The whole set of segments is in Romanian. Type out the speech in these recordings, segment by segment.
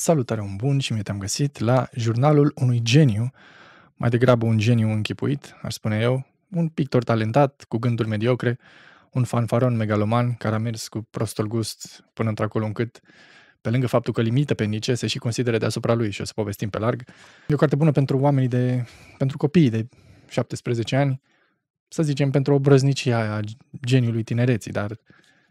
Salutare un bun și mi te-am găsit la jurnalul unui geniu, mai degrabă un geniu închipuit, aș spune eu, un pictor talentat, cu gânduri mediocre, un fanfaron megaloman care a mers cu prostul gust până într-acolo încât, pe lângă faptul că limită pe Nice, se și consideră deasupra lui și o să povestim pe larg. E o carte bună pentru oamenii de, pentru copiii de 17 ani, să zicem pentru o brăznicie a geniului tinereții, dar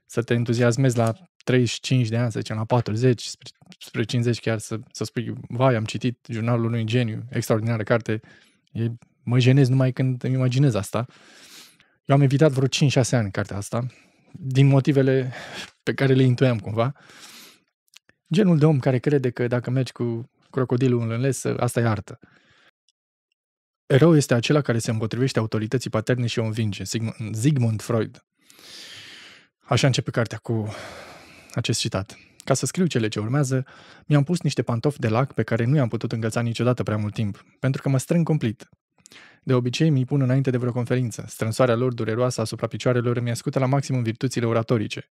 să te entuziasmezi la 35 de ani, să zicem, la 40, spre, spre 50 chiar, să, să spui, vai, am citit jurnalul unui geniu, extraordinară carte, e, mă jenez numai când îmi imaginez asta. Eu am evitat vreo 5-6 ani cartea asta, din motivele pe care le intuiam cumva. Genul de om care crede că dacă mergi cu crocodilul în les, asta e artă. Erou este acela care se împotrivește autorității paterne și o învinge, Sigmund Freud. Așa începe cartea cu acest citat. Ca să scriu cele ce urmează, mi-am pus niște pantofi de lac pe care nu i-am putut îngăța niciodată prea mult timp, pentru că mă strâng complet. De obicei mi pun înainte de vreo conferință. Strânsoarea lor dureroasă asupra picioarelor îmi ascută la maximum virtuțile oratorice.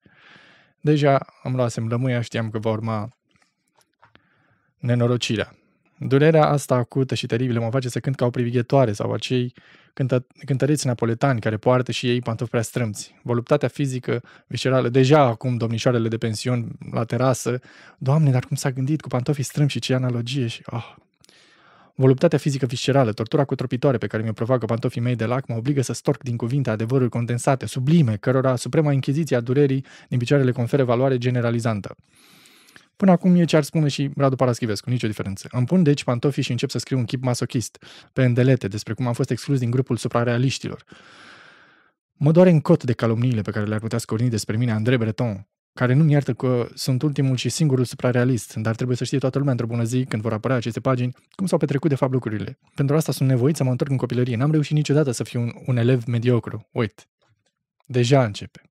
Deja am luasem lămâia, știam că va urma nenorocirea. Durerea asta acută și teribilă mă face să cânt ca o privighetoare sau acei cântă, cântăreți napoletani care poartă și ei pantofi prea strâmți. Voluptatea fizică, viscerală, deja acum domnișoarele de pension la terasă. Doamne, dar cum s-a gândit cu pantofii strâmbi și ce analogie și... Oh. Voluptatea fizică viscerală, tortura cutropitoare pe care mi-o provoacă pantofii mei de lac, mă obligă să storc din cuvinte adevăruri condensate, sublime, cărora suprema inchiziție a durerii din picioarele conferă valoare generalizantă. Până acum e ce ar spune și Radu Paraschivescu, nicio diferență. Îmi pun deci pantofii și încep să scriu un chip masochist, pe îndelete, despre cum am fost exclus din grupul suprarealiștilor. Mă doare în cot de calomniile pe care le-ar putea scorni despre mine André Breton, care nu-mi iartă că sunt ultimul și singurul suprarealist, dar trebuie să știe toată lumea într-o bună zi, când vor apărea aceste pagini, cum s-au petrecut de fapt lucrurile. Pentru asta sunt nevoit să mă întorc în copilărie. N-am reușit niciodată să fiu un, un elev mediocru. Uite, deja începe.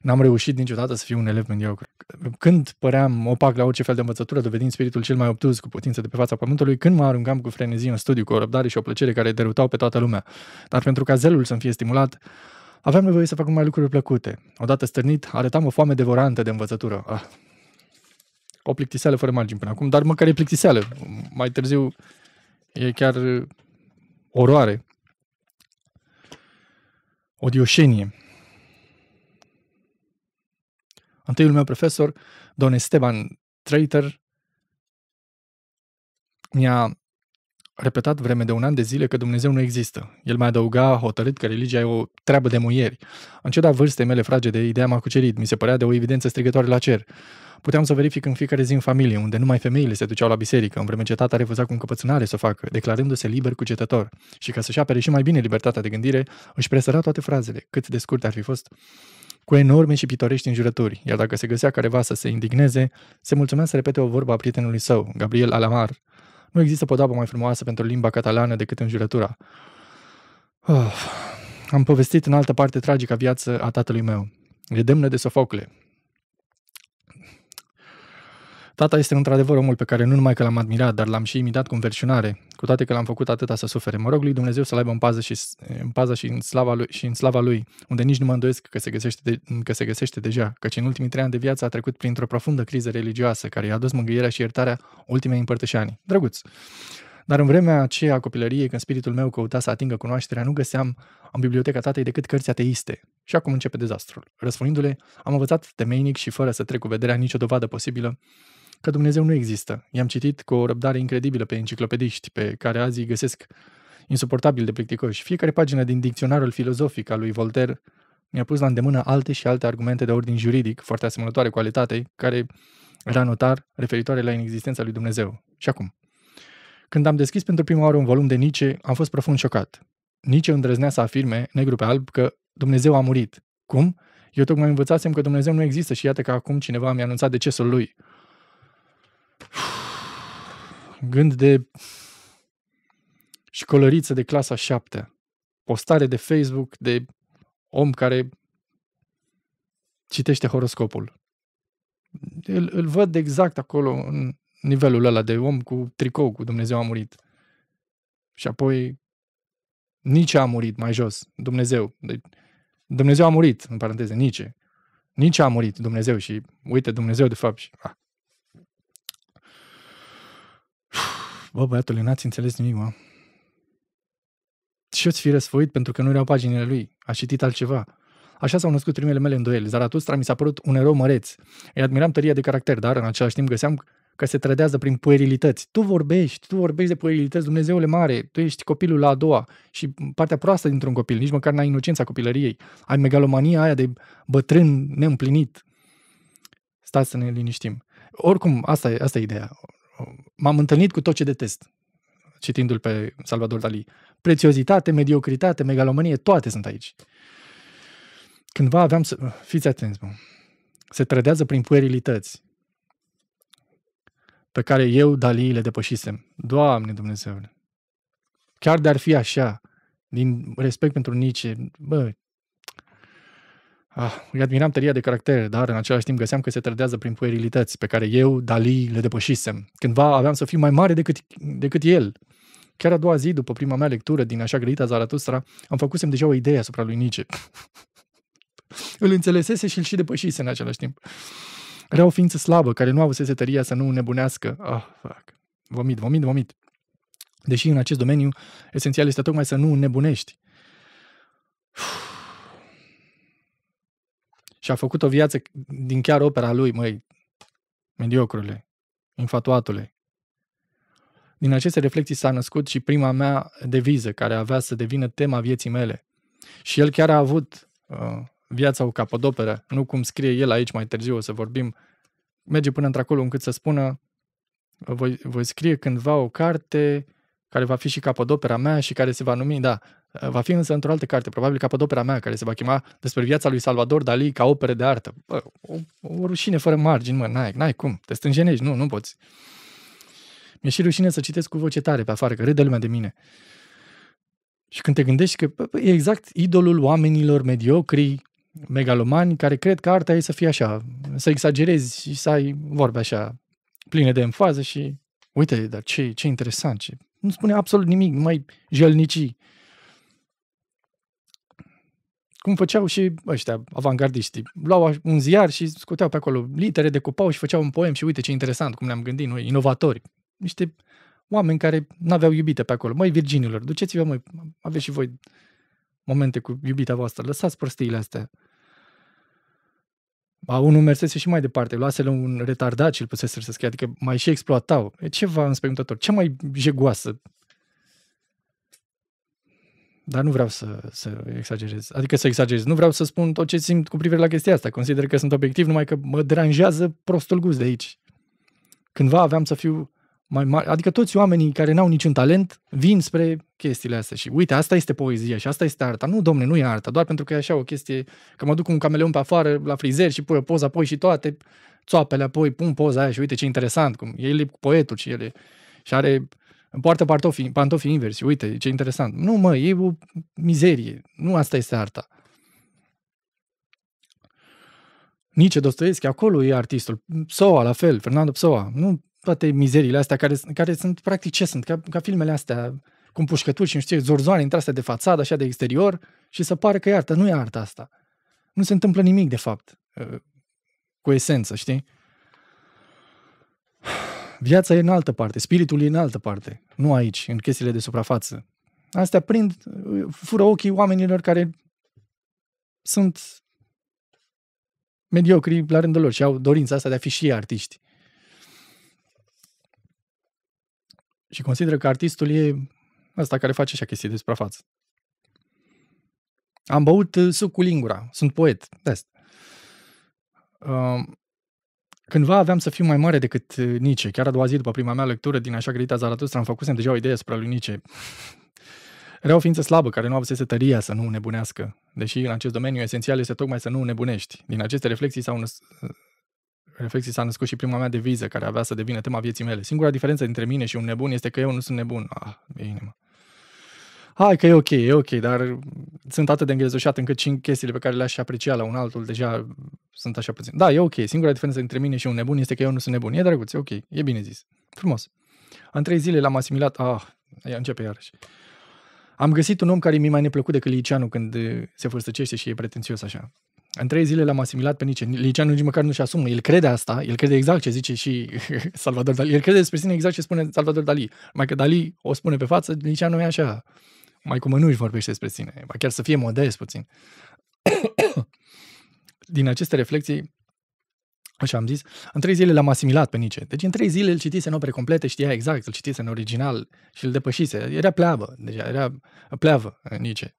N-am reușit niciodată să fiu un elev mediocru. Când păream opac la orice fel de învățătură, dovedind spiritul cel mai obtuz cu putință de pe fața pământului, când mă aruncam cu frenezie în studiu, cu o răbdare și o plăcere care derutau pe toată lumea. Dar pentru ca zelul să-mi fie stimulat, aveam nevoie să fac numai lucruri plăcute. Odată stârnit, arătam o foame devorantă de învățătură. Ah. O plictiseală fără margini până acum, dar măcar e plictiseală. Mai târziu e chiar oroare. O Întâiul meu profesor, Don Esteban Traiter, mi-a repetat vreme de un an de zile că Dumnezeu nu există. El mai adăuga hotărât că religia e o treabă de muieri. În ciuda vârstei mele fragede, ideea m-a cucerit, mi se părea de o evidență strigătoare la cer. Puteam să verific în fiecare zi în familie, unde numai femeile se duceau la biserică, în vreme ce tata refuza cu încăpățânare să o facă, declarându-se liber cugetător. Și ca să-și apere și mai bine libertatea de gândire, își presăra toate frazele, cât de scurte ar fi fost, cu enorme și pitorești înjurături, iar dacă se găsea careva să se indigneze, se mulțumea să repete o vorbă a prietenului său, Gabriel Alamar. Nu există podabă mai frumoasă pentru limba catalană decât înjurătura. Oh, am povestit în altă parte tragica viață a tatălui meu. E demnă de Sofocle, Tata este într-adevăr omul pe care nu numai că l-am admirat, dar l-am și imitat cu înverșunare, cu toate că l-am făcut atâta să sufere. Mă rog lui Dumnezeu să-l aibă în pază și în, pază și în, slava lui, și în slava lui, unde nici nu mă îndoiesc că se, găsește de, că se găsește deja, căci în ultimii trei ani de viață a trecut printr-o profundă criză religioasă care i-a adus mângâierea și iertarea ultimei împărtășani. Drăguț! Dar în vremea aceea a copilăriei, când spiritul meu căuta să atingă cunoașterea, nu găseam în biblioteca tatei decât cărți ateiste. Și acum începe dezastrul. Răspunindu-le, am învățat temeinic și fără să trec cu vederea nicio dovadă posibilă că Dumnezeu nu există. I-am citit cu o răbdare incredibilă pe enciclopediști, pe care azi îi găsesc insuportabil de plicticoși. Fiecare pagină din dicționarul filozofic al lui Voltaire mi-a pus la îndemână alte și alte argumente de ordin juridic, foarte asemănătoare cualitatei, care era notar referitoare la inexistența lui Dumnezeu. Și acum. Când am deschis pentru prima oară un volum de Nietzsche, am fost profund șocat. Nietzsche îndrăznea să afirme, negru pe alb, că Dumnezeu a murit. Cum? Eu tocmai învățasem că Dumnezeu nu există și iată că acum cineva mi-a anunțat decesul lui gând de școlăriță de clasa 7 postare de Facebook de om care citește horoscopul. Îl, îl văd exact acolo, în nivelul ăla de om cu tricou, cu Dumnezeu a murit. Și apoi nici a murit mai jos, Dumnezeu. De, Dumnezeu a murit, în paranteze, nici. Nici a murit Dumnezeu și uite Dumnezeu de fapt și... Ah. Bă, băiatule, n-ați înțeles nimic, mă. Și eu-ți fi răsfoit pentru că nu erau paginile lui. A citit altceva. Așa s-au născut primele mele îndoieli. Zaratustra mi s-a părut un erou măreț. Îi admiram tăria de caracter, dar în același timp găseam că se trădează prin puerilități. Tu vorbești, tu vorbești de puerilități, Dumnezeule mare, tu ești copilul la a doua și partea proastă dintr-un copil, nici măcar n-ai inocența copilăriei. Ai megalomania aia de bătrân neîmplinit. Stați să ne liniștim. Oricum, asta e, asta e ideea. M-am întâlnit cu tot ce detest, citindu-l pe Salvador Dali. Prețiozitate, mediocritate, megalomanie, toate sunt aici. Cândva aveam să... Fiți atenți, mă. Se trădează prin puerilități pe care eu, Dali, le depășisem. Doamne Dumnezeule! Chiar de-ar fi așa, din respect pentru Nietzsche, bă, ah, îi admiram tăria de caracter, dar în același timp găseam că se trădează prin puerilități pe care eu, Dali, le depășisem. Cândva aveam să fiu mai mare decât, decât el. Chiar a doua zi, după prima mea lectură din Așa grăita Zaratustra, am făcusem deja o idee asupra lui Nietzsche. Îl înțelesese și îl și depășise în același timp. Era o ființă slabă, care nu avusese tăria să nu nebunească. Ah, fuck. Vomit, vomit, vomit. Deși în acest domeniu, esențial este tocmai să nu nebunești. Și a făcut o viață din chiar opera lui, măi, mediocrule, infatuatule. Din aceste reflexii s-a născut și prima mea deviză, care avea să devină tema vieții mele. Și el chiar a avut uh, viața o capodoperă, nu cum scrie el aici mai târziu, o să vorbim, merge până într-acolo încât să spună voi, voi scrie cândva o carte care va fi și capodopera mea și care se va numi, da, va fi însă într-o altă carte, probabil capodopera mea, care se va chema despre viața lui Salvador Dali ca opere de artă. Bă, o, o rușine fără margini, mă, n-ai, n-ai cum, te stânjenești, nu, nu poți. Mi-e și rușine să citesc cu voce tare pe afară, că râde lumea de mine. Și când te gândești că bă, e exact idolul oamenilor mediocri, megalomani care cred că arta e să fie așa, să exagerezi și să ai vorbe așa pline de enfază și uite, dar ce, ce interesant, ce... nu spune absolut nimic, numai jelnicii. Cum făceau și ăștia, avangardiștii. Luau un ziar și scoteau pe acolo litere, decupau și făceau un poem și uite ce interesant, cum ne-am gândit noi, inovatori. Niște oameni care n-aveau iubite pe acolo. Măi, virginilor, duceți-vă, măi, aveți și voi momente cu iubita voastră. Lăsați prostiile astea. A, unul mersese și mai departe, luase un retardat și îl pusese să scrie, adică mai și exploatau. E ceva înspăimântător, cea mai jegoasă. Dar nu vreau să, să exagerez. Adică să exagerez. Nu vreau să spun tot ce simt cu privire la chestia asta. Consider că sunt obiectiv, numai că mă deranjează prostul gust de aici. Cândva aveam să fiu mai mare. Adică toți oamenii care n-au niciun talent vin spre chestiile astea și uite, asta este poezia și asta este arta. Nu, domne, nu e arta, doar pentru că e așa o chestie, că mă duc cu un cameleon pe afară la frizer și pui o poză apoi și toate țoapele apoi pun poza aia și uite ce interesant, cum el e poetul și el e, și are poartă pantofi, pantofi inversi, uite ce interesant. Nu, mă, e o mizerie. Nu asta este arta. Nici Dostoevski, acolo e artistul. Psoa, la fel, Fernando Psoa. Nu toate mizeriile astea care, care sunt, practic, ce sunt? Ca, ca filmele astea cu pușcături și nu știu, zorzoane între astea de fațadă, așa de exterior și să pare că e artă. Nu e artă asta. Nu se întâmplă nimic, de fapt, uh, cu esență, știi? Viața e în altă parte, spiritul e în altă parte, nu aici, în chestiile de suprafață. Astea prind, uh, fură ochii oamenilor care sunt mediocri la rândul lor și au dorința asta de a fi și artiști. Și consideră că artistul e ăsta care face așa chestii de suprafață. Am băut uh, suc cu lingura, sunt poet, de asta. Uh, cândva aveam să fiu mai mare decât uh, Nietzsche. Chiar a doua zi după prima mea lectură din Așa grăita Zaratustra am făcusem deja o idee asupra lui Nietzsche. Era o ființă slabă care nu avusese tăria să nu nebunească, deși în acest domeniu esențial este tocmai să nu nebunești. Din aceste reflexii s-au năs- reflexii s-a născut și prima mea deviză care avea să devină tema vieții mele. Singura diferență dintre mine și un nebun este că eu nu sunt nebun. Ah, e inima. Hai că e ok, e ok, dar sunt atât de îngrezoșat încât și în chestiile pe care le-aș aprecia la un altul deja sunt așa puțin. Da, e ok. Singura diferență dintre mine și un nebun este că eu nu sunt nebun. E drăguț, e ok, e bine zis. Frumos. În trei zile l-am asimilat. Ah, ea începe iarăși. Am găsit un om care mi-e mai neplăcut decât Liceanu când se vârstăcește și e pretențios așa. În trei zile l-am asimilat pe Nietzsche. Liceanu nici măcar nu și asumă. El crede asta, el crede exact ce zice și Salvador Dali. El crede despre sine exact ce spune Salvador Dali. Mai că Dali o spune pe față, Liceanu e așa. Mai cum nu își vorbește despre sine. Ba chiar să fie modest puțin. Din aceste reflexii, Așa am zis, în trei zile l-am asimilat pe Nietzsche. Deci în trei zile îl citise în opere complete, știa exact, îl citise în original și îl depășise. Era pleavă, deja era pleavă Nietzsche.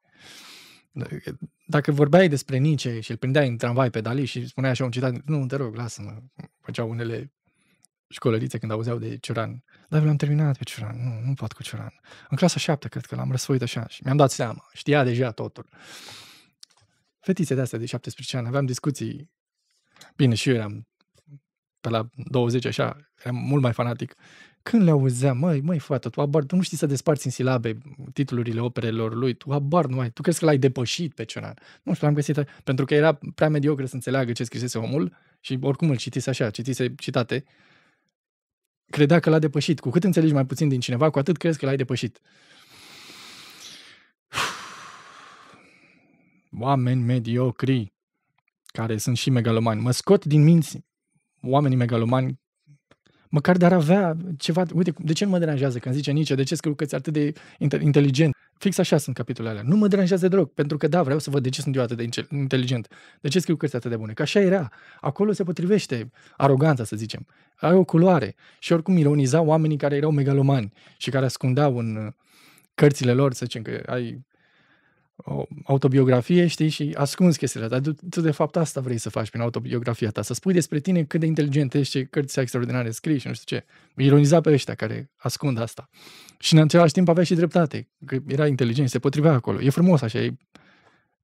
Dacă vorbeai despre Nietzsche și îl prindeai în tramvai pe Dali și spuneai așa un citat, nu, te rog, lasă-mă, făceau unele școlărițe când auzeau de Cioran. Dar l-am terminat pe Cioran, nu, nu pot cu Cioran. În clasa șapte, cred că l-am răsfoit așa și mi-am dat seama, știa deja totul. Fetițe de astea de 17 ani, aveam discuții, bine, și eu eram pe la 20 așa, eram mult mai fanatic. Când le auzeam, măi, măi, fată, tu abar, tu nu știi să desparți în silabe titlurile operelor lui, tu abar nu ai, tu crezi că l-ai depășit pe Cioran. Nu știu, l-am găsit, pentru că era prea mediocre să înțeleagă ce scrisese omul și oricum îl citise așa, citise citate, credea că l-a depășit. Cu cât înțelegi mai puțin din cineva, cu atât crezi că l-ai depășit. Oameni mediocri, care sunt și megalomani. Mă scot din minți oamenii megalomani, măcar de ar avea ceva, uite, de ce nu mă deranjează când zice Nietzsche, de ce scriu că ți atât de inteligent? Fix așa sunt capitolele alea. Nu mă deranjează deloc, pentru că da, vreau să văd de ce sunt eu atât de inteligent. De ce scriu cărți atât de bune? Că așa era. Acolo se potrivește aroganța, să zicem. Are o culoare. Și oricum ironizau oamenii care erau megalomani și care ascundeau în uh, cărțile lor, să zicem că ai o autobiografie, știi, și ascunzi chestiile dar tu, tu, de fapt asta vrei să faci prin autobiografia ta, să spui despre tine cât de inteligent ești, ce cărți extraordinare scrii și nu știu ce. Ironiza pe ăștia care ascund asta. Și în același timp avea și dreptate, că era inteligent, se potrivea acolo. E frumos așa, e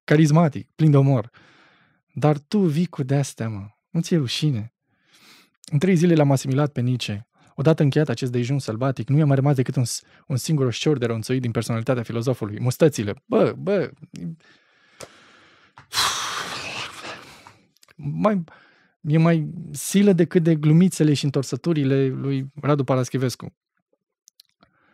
carismatic, plin de umor. Dar tu vii cu de-astea, mă. Nu ți-e rușine. În trei zile l-am asimilat pe Nietzsche. Odată încheiat acest dejun sălbatic, nu i-a mai rămas decât un, un singur oșcior de ronțăit din personalitatea filozofului. Mustățile. Bă, bă... Mai, e mai silă decât de glumițele și întorsăturile lui Radu Paraschivescu.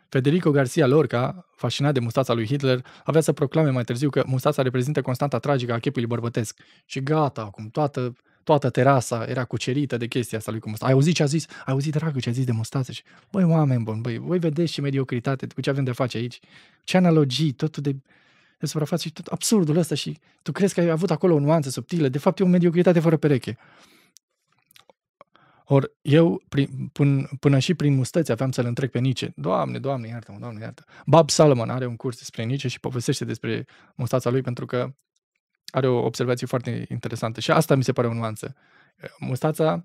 Federico Garcia Lorca, fascinat de mustața lui Hitler, avea să proclame mai târziu că mustața reprezintă constanta tragică a chepului bărbătesc. Și gata, acum toată toată terasa era cucerită de chestia asta lui cu mustață. Ai auzit ce a zis? Ai auzit, dragul, ce a zis de mustață? Și, băi, oameni buni, băi, voi vedeți și mediocritate cu ce avem de face aici. Ce analogii, totul de, de suprafață și tot absurdul ăsta și tu crezi că ai avut acolo o nuanță subtilă. De fapt, e o mediocritate fără pereche. Ori eu, prin, până, până și prin mustăți, aveam să-l întrec pe Nietzsche. Doamne, Doamne, iartă-mă, Doamne, iartă. Bob Salomon are un curs despre Nietzsche și povestește despre mustața lui pentru că are o observație foarte interesantă și asta mi se pare o nuanță. Mustața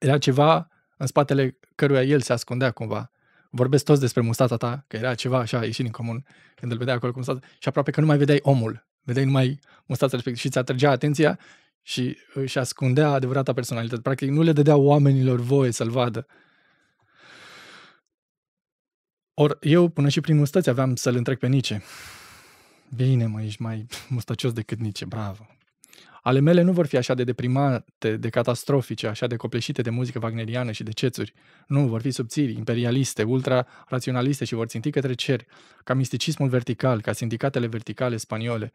era ceva în spatele căruia el se ascundea cumva. Vorbesc toți despre mustața ta, că era ceva așa ieșit în comun când îl vedea acolo cu mustața și aproape că nu mai vedeai omul. Vedeai numai mustața respectivă și ți atrăgea atenția și își ascundea adevărata personalitate. Practic nu le dădea oamenilor voie să-l vadă. Or, eu până și prin mustăți aveam să-l întrec pe Nice. Bine, mă, ești mai mustăcios decât nici, bravo. Ale mele nu vor fi așa de deprimate, de catastrofice, așa de copleșite de muzică wagneriană și de cețuri. Nu, vor fi subțiri, imperialiste, ultra-raționaliste și vor ținti către cer, ca misticismul vertical, ca sindicatele verticale spaniole.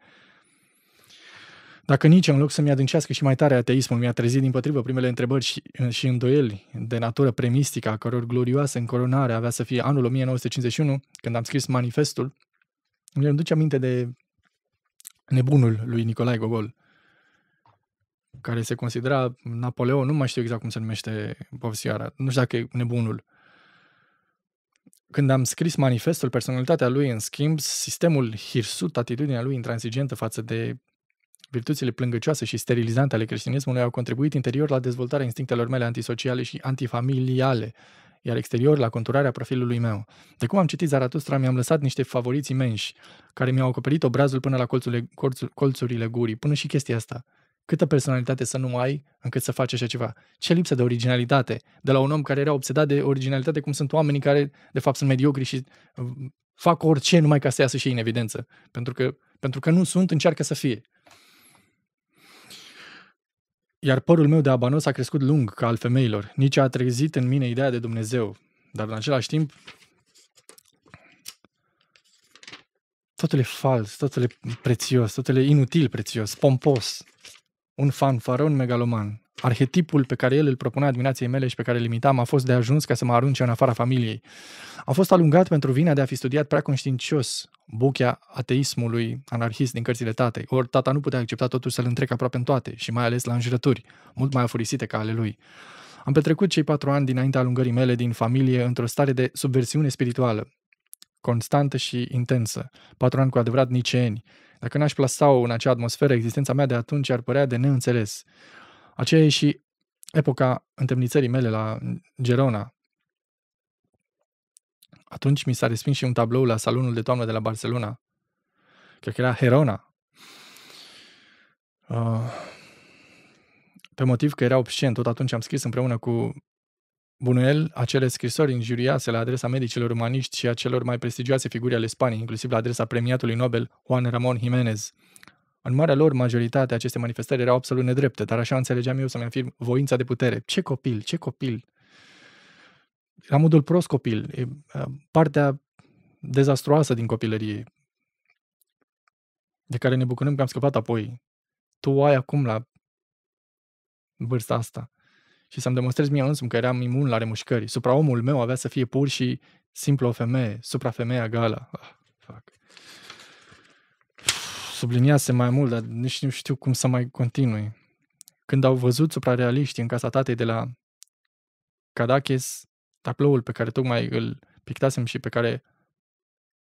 Dacă nici în loc să-mi adâncească și mai tare ateismul, mi-a trezit din potrivă primele întrebări și, și îndoieli de natură premistică, a căror glorioasă încoronare avea să fie anul 1951, când am scris manifestul, îmi duce aminte de nebunul lui Nicolae Gogol, care se considera Napoleon, nu mai știu exact cum se numește povestioara, nu știu dacă e nebunul. Când am scris manifestul, personalitatea lui, în schimb, sistemul hirsut, atitudinea lui intransigentă față de virtuțile plângăcioase și sterilizante ale creștinismului au contribuit interior la dezvoltarea instinctelor mele antisociale și antifamiliale, iar exterior la conturarea profilului meu. De cum am citit Zaratustra, mi-am lăsat niște favoriți imensi, care mi-au acoperit obrazul până la colțurile, colțurile gurii, până și chestia asta. Câtă personalitate să nu ai încât să faci așa ceva? Ce lipsă de originalitate de la un om care era obsedat de originalitate, cum sunt oamenii care, de fapt, sunt mediocri și uh, fac orice numai ca să iasă și ei în evidență. Pentru că, pentru că nu sunt, încearcă să fie. Iar părul meu de abanos a crescut lung ca al femeilor. Nici a trezit în mine ideea de Dumnezeu. Dar în același timp, totul e fals, totul e prețios, totul e inutil prețios, pompos. Un fan fără un megaloman. Arhetipul pe care el îl propunea admirației mele și pe care îl limitam a fost de ajuns ca să mă arunce în afara familiei. Am fost alungat pentru vina de a fi studiat prea conștiincios buchea ateismului anarhist din cărțile tatei, ori tata nu putea accepta totuși să-l întrec aproape în toate și mai ales la înjurături, mult mai afurisite ca ale lui. Am petrecut cei patru ani dinaintea alungării mele din familie într-o stare de subversiune spirituală, constantă și intensă, patru ani cu adevărat niceeni. Dacă n-aș plasa-o în acea atmosferă, existența mea de atunci ar părea de neînțeles. Aceea e și epoca întemnițării mele la Gerona. Atunci mi s-a respins și un tablou la salonul de toamnă de la Barcelona. Cred că era Herona. Uh, pe motiv că era obscen, tot atunci am scris împreună cu Bunuel acele scrisori injurioase la adresa medicilor umaniști și a celor mai prestigioase figuri ale Spaniei, inclusiv la adresa premiatului Nobel Juan Ramon Jiménez. În marea lor majoritate, aceste manifestări erau absolut nedrepte, dar așa înțelegeam eu să-mi afirm voința de putere. Ce copil, ce copil! La modul prost copil, e partea dezastruoasă din copilărie, de care ne bucurăm că am scăpat apoi. Tu ai acum la vârsta asta și să-mi demonstrez mie însumi că eram imun la remușcări. Supraomul meu avea să fie pur și simplu o femeie, suprafemeia gala. Ah, fuck. Subliniase mai mult, dar nici nu știu cum să mai continui. Când au văzut suprarealiștii în casa tatei de la Cadaches, tabloul pe care tocmai îl pictasem și pe care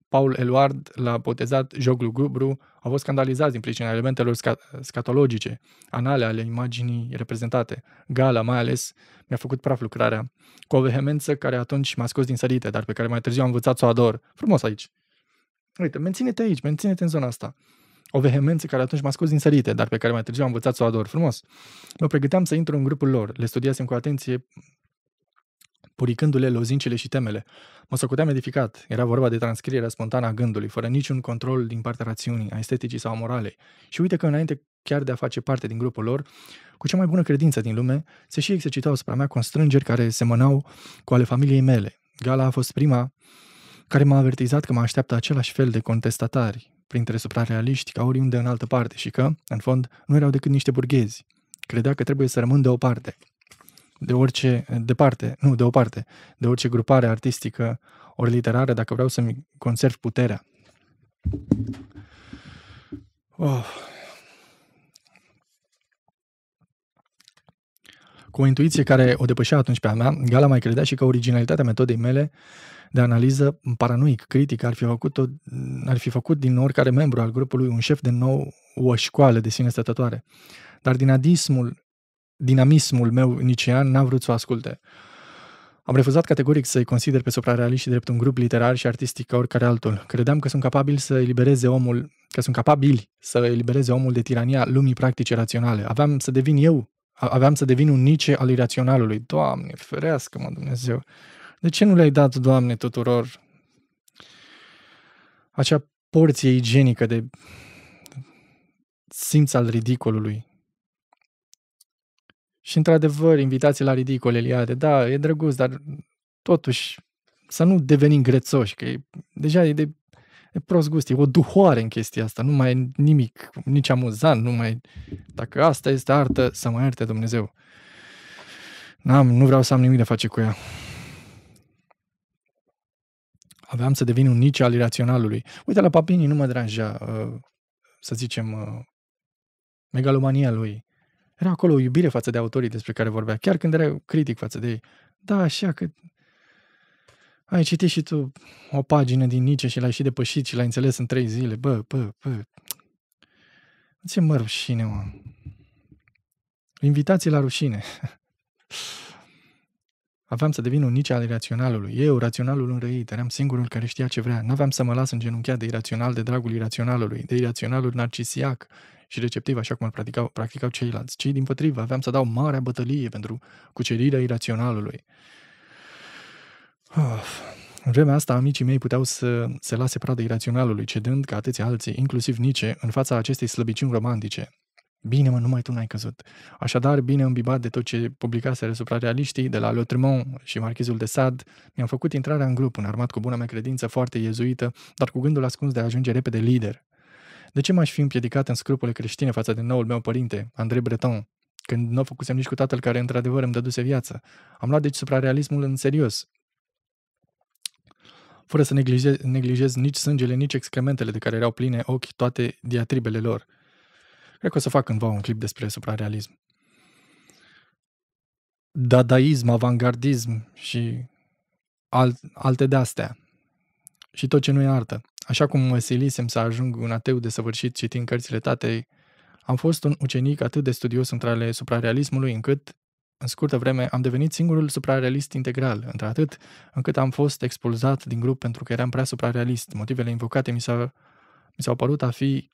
Paul Eluard l-a botezat joc lugubru, au fost scandalizați din pricina elementelor sca- scatologice, anale ale imaginii reprezentate. Gala, mai ales, mi-a făcut praf lucrarea, cu o vehemență care atunci m-a scos din sărite, dar pe care mai târziu am învățat să o ador. Frumos aici. Uite, menține-te aici, menține-te în zona asta. O vehemență care atunci m-a scos din sărite, dar pe care mai târziu am învățat să o ador. Frumos. Mă pregăteam să intru în grupul lor. Le studiasem cu atenție puricându-le lozincile și temele. Mă socoteam edificat. Era vorba de transcrierea spontană a gândului, fără niciun control din partea rațiunii, a esteticii sau a moralei. Și uite că înainte chiar de a face parte din grupul lor, cu cea mai bună credință din lume, se și exercitau asupra mea constrângeri care semănau cu ale familiei mele. Gala a fost prima care m-a avertizat că mă așteaptă același fel de contestatari printre suprarealiști ca oriunde în altă parte și că, în fond, nu erau decât niște burghezi. Credea că trebuie să rămân deoparte de orice, departe, nu, de o parte, de orice grupare artistică ori literară dacă vreau să-mi conserv puterea. Oh. Cu o intuiție care o depășea atunci pe a mea, Gala mai credea și că originalitatea metodei mele de analiză paranoic, critic, ar fi făcut, o, ar fi făcut din oricare membru al grupului un șef de nou o școală de sine stătătoare. Dar din adismul dinamismul meu nician n-a vrut să o asculte. Am refuzat categoric să-i consider pe suprarealiști drept un grup literar și artistic ca oricare altul. Credeam că sunt capabili să elibereze omul, că sunt capabili să elibereze omul de tirania lumii practice raționale. Aveam să devin eu, aveam să devin un nice al iraționalului. Doamne, ferească-mă Dumnezeu! De ce nu le-ai dat, Doamne, tuturor acea porție igienică de simț al ridicolului, și într-adevăr, invitații la ridicol, Eliade, da, e drăguț, dar totuși să nu devenim grețoși, că e, deja e de e prost gust, e o duhoare în chestia asta, nu mai e nimic, nici amuzant, nu mai... Dacă asta este artă, să mă ierte Dumnezeu. N-am, nu vreau să am nimic de face cu ea. Aveam să devin un nici al iraționalului. Uite, la Papini nu mă deranja, uh, să zicem, uh, megalomania lui. Era acolo o iubire față de autorii despre care vorbea, chiar când era critic față de ei. Da, așa că ai citit și tu o pagină din Nietzsche și l-ai și depășit și l-ai înțeles în trei zile. Bă, bă, bă. Ce mă rușine, mă. Invitații la rușine. Aveam să devin un nici al iraționalului. Eu, raționalul înrăit, eram singurul care știa ce vrea. N-aveam să mă las îngenunchiat de irațional de dragul iraționalului, de iraționalul narcisiac și receptiv, așa cum îl practicau, practicau ceilalți. Cei din potrivă, aveam să dau marea bătălie pentru cucerirea iraționalului. Of. În vremea asta, amicii mei puteau să se lase pradă iraționalului, cedând ca atâția alții, inclusiv Nice, în fața acestei slăbiciuni romantice. Bine, mă, numai tu n-ai căzut. Așadar, bine îmbibat de tot ce publicaseră suprarealiștii de la Lotremont și Marchizul de Sade, mi-am făcut intrarea în grup, armat cu bună mea credință, foarte iezuită, dar cu gândul ascuns de a ajunge repede lider. De ce m-aș fi împiedicat în scrupule creștine față de noul meu părinte, André Breton, când nu o făcusem nici cu tatăl care într-adevăr îmi dăduse viață? Am luat deci suprarealismul în serios, fără să neglijez, neglijez nici sângele, nici excrementele de care erau pline ochi toate diatribele lor. Cred că o să fac cândva un clip despre suprarealism. Dadaism, avangardism și alt, alte de-astea. Și tot ce nu e artă. Așa cum mă silisem să ajung un ateu de săvârșit citind cărțile tatei, am fost un ucenic atât de studios între ale suprarealismului încât în scurtă vreme am devenit singurul suprarealist integral, într-atât încât am fost expulzat din grup pentru că eram prea suprarealist. Motivele invocate mi, s-au, mi s-au părut a fi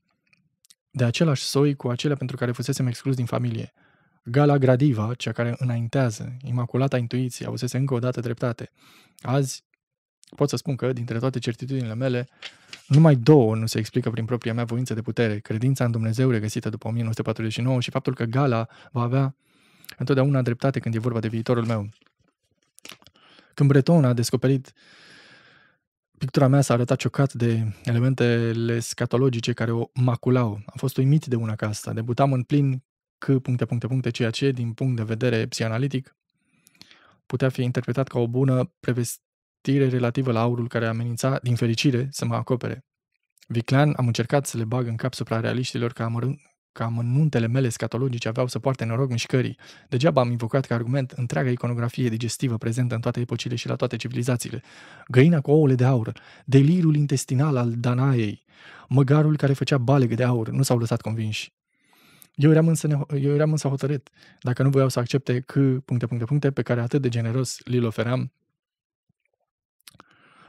de același soi cu acelea pentru care fusesem exclus din familie. Gala Gradiva, cea care înaintează, imaculata intuiție, avusese încă o dată dreptate. Azi, pot să spun că, dintre toate certitudinile mele, numai două nu se explică prin propria mea voință de putere, credința în Dumnezeu regăsită după 1949 și faptul că Gala va avea întotdeauna dreptate când e vorba de viitorul meu. Când Breton a descoperit pictura mea s-a arătat ciocat de elementele scatologice care o maculau. Am fost uimit de una ca asta. Debutam în plin că puncte, puncte, puncte, ceea ce, din punct de vedere psianalitic, putea fi interpretat ca o bună prevestire relativă la aurul care amenința, din fericire, să mă acopere. Viclean am încercat să le bag în cap suprarealiștilor că amărând, ca amănuntele mele scatologice aveau să poarte noroc mișcării. Degeaba am invocat ca argument întreaga iconografie digestivă prezentă în toate epocile și la toate civilizațiile. Găina cu ouăle de aur, delirul intestinal al Danaiei, măgarul care făcea balegă de aur, nu s-au lăsat convinși. Eu eram, însă, eu eram însă hotărât, dacă nu voiau să accepte că puncte, puncte, puncte, pe care atât de generos li-l ofeream,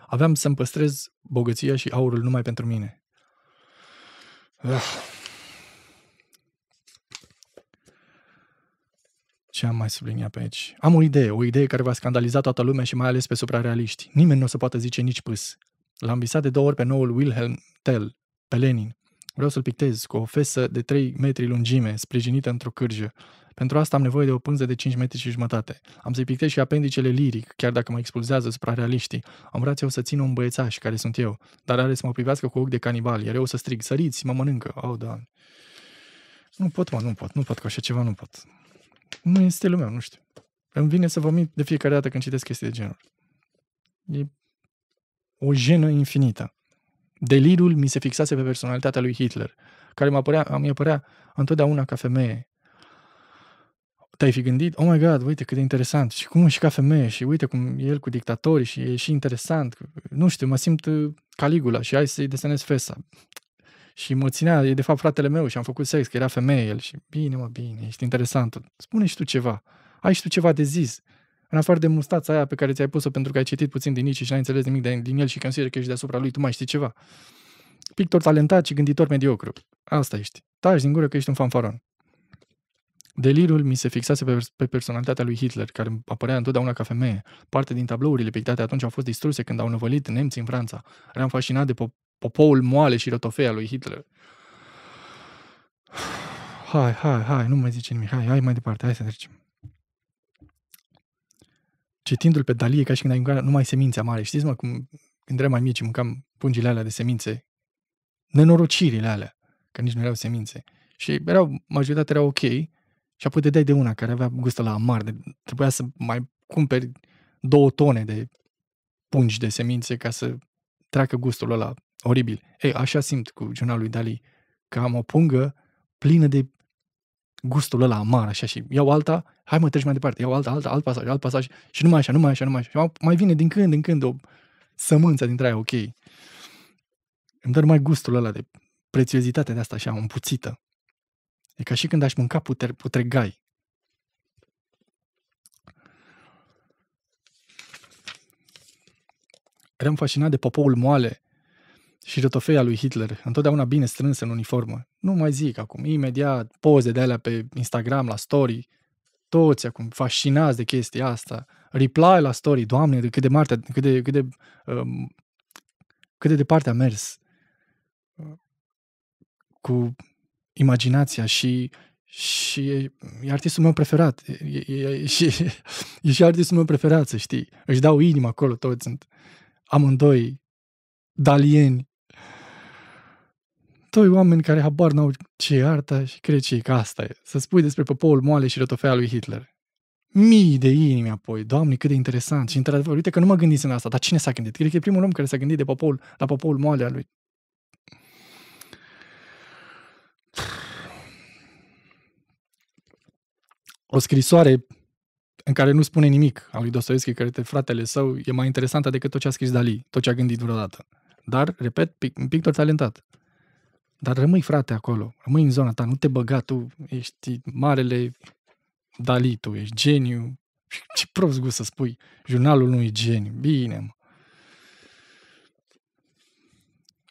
aveam să-mi păstrez bogăția și aurul numai pentru mine. Ah. Ce am mai subliniat pe aici? Am o idee, o idee care va scandaliza toată lumea și mai ales pe suprarealiști. Nimeni nu o să poată zice nici pâs. L-am visat de două ori pe noul Wilhelm Tell, pe Lenin. Vreau să-l pictez cu o fesă de 3 metri lungime, sprijinită într-o cârjă. Pentru asta am nevoie de o pânză de 5 metri și jumătate. Am să-i pictez și apendicele liric, chiar dacă mă expulzează suprarealiștii. Am vrea o să țină un băiețaș, care sunt eu, dar are să mă privească cu ochi de canibal, iar eu o să strig, săriți, mă mănâncă. Oh, da. Nu pot, mă, nu pot, nu pot, cu așa ceva nu pot. Nu este stilul meu, nu știu. Îmi vine să vomit de fiecare dată când citesc chestii de genul. E o jenă infinită. Delirul mi se fixase pe personalitatea lui Hitler, care mă părea, mi părea întotdeauna ca femeie. Te-ai fi gândit, oh my god, uite cât de interesant, și cum și ca femeie, și uite cum e el cu dictatorii și e și interesant. Nu știu, mă simt uh, Caligula și hai să-i desenez fesa și mă ținea, e de fapt fratele meu și am făcut sex, că era femeie el și bine mă, bine, ești interesant. Spune și tu ceva. Ai și tu ceva de zis. În afară de mustața aia pe care ți-ai pus-o pentru că ai citit puțin din nici și n-ai înțeles nimic din el și consider că ești deasupra lui, tu mai știi ceva. Pictor talentat și gânditor mediocru. Asta ești. Taci din gură că ești un fanfaron. Delirul mi se fixase pe, pe personalitatea lui Hitler, care apărea întotdeauna ca femeie. Parte din tablourile pictate atunci au fost distruse când au năvălit nemții în Franța. Eram fascinat de pop- popoul moale și rotofea lui Hitler. Hai, hai, hai, nu mai zice nimic. Hai, hai mai departe, hai să trecem. Citindu-l pe Dalie ca și când ai mâncat numai semințe mari. Știți, mă, cum când eram mai mici mâncam pungile alea de semințe, nenorocirile alea, că nici nu erau semințe. Și erau, majoritatea erau ok, și apoi te dai de una care avea gustul la amar, de, trebuia să mai cumperi două tone de pungi de semințe ca să treacă gustul ăla Oribil. Ei, așa simt cu jurnalul lui Dali, că am o pungă plină de gustul ăla amar, așa, și iau alta, hai mă, treci mai departe, iau alta, alta, alt pasaj, alt pasaj, și numai așa, numai așa, numai așa. Și mai vine din când în când o sămânță dintre aia, ok. Îmi dă mai gustul ăla de prețiozitate de asta așa, împuțită. E ca și când aș mânca puter, putregai. Eram fascinat de popoul moale și rotofeia lui Hitler, întotdeauna bine strânsă în uniformă. Nu mai zic acum, imediat, poze de alea pe Instagram, la story, toți acum fascinați de chestia asta. Reply la story, doamne, de cât de marte, cât de, cât de, um, cât de departe a mers cu imaginația și, și e, e artistul meu preferat. E, e, e, și, e și artistul meu preferat, să știi. Își dau inima acolo, toți sunt amândoi dalieni. Doi oameni care habar n-au ce e arta și cred ce e că asta e. Să spui despre poporul moale și rătofea lui Hitler. Mii de inimi apoi. Doamne, cât de interesant. Și într-adevăr, uite că nu mă gândisem la asta, dar cine s-a gândit? Cred că e primul om care s-a gândit de poporul, la poporul moale al lui o scrisoare în care nu spune nimic al lui Dostoevski către fratele său e mai interesantă decât tot ce a scris Dali, tot ce a gândit vreodată. Dar, repet, un pictor talentat. Dar rămâi, frate, acolo. Rămâi în zona ta. Nu te băga tu. Ești marele Dali, tu ești geniu. Ce prost gust să spui. Jurnalul nu e geniu. Bine, mă.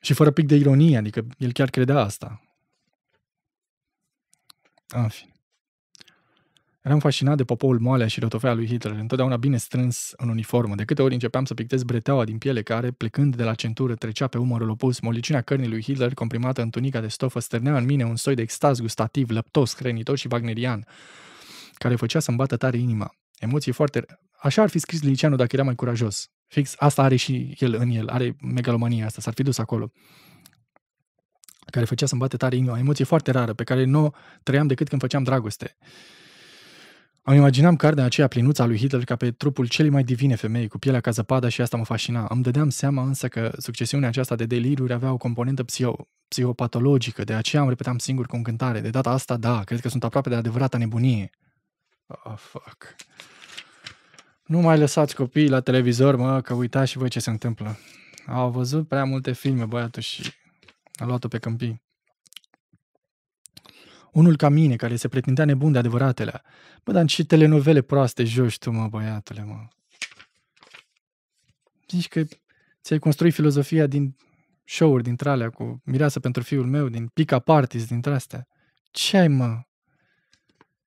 Și fără pic de ironie, adică el chiar credea asta. În fine. Eram fascinat de popoul moale și rotofea lui Hitler, întotdeauna bine strâns în uniformă. De câte ori începeam să pictez breteaua din piele care, plecând de la centură, trecea pe umărul opus, moliciunea cărnii lui Hitler, comprimată în tunica de stofă, stârnea în mine un soi de extaz gustativ, lăptos, hrănitor și wagnerian, care făcea să-mi bată tare inima. Emoții foarte... Așa ar fi scris Liceanu dacă era mai curajos. Fix asta are și el în el, are megalomania asta, s-ar fi dus acolo care făcea să-mi bate tare inima, o emoție foarte rară, pe care nu o trăiam decât când făceam dragoste. Îmi imaginam carnea aceea plinuța lui Hitler ca pe trupul celei mai divine femei, cu pielea ca zăpada și asta mă fascina. Îmi dădeam seama însă că succesiunea aceasta de deliruri avea o componentă psiho- psihopatologică, de aceea îmi repetam singur cu încântare. De data asta, da, cred că sunt aproape de adevărata nebunie. Oh, fuck. Nu mai lăsați copiii la televizor, mă, că uitați și voi ce se întâmplă. Au văzut prea multe filme, băiatul, și a luat-o pe câmpii. Unul ca mine, care se pretindea nebun de adevăratele. Bă, dar ce telenovele proaste joci tu, mă, băiatule, mă. Zici că ți-ai construit filozofia din show-uri dintre alea cu mireasă pentru fiul meu, din pick-up parties dintre astea. Ce ai, mă?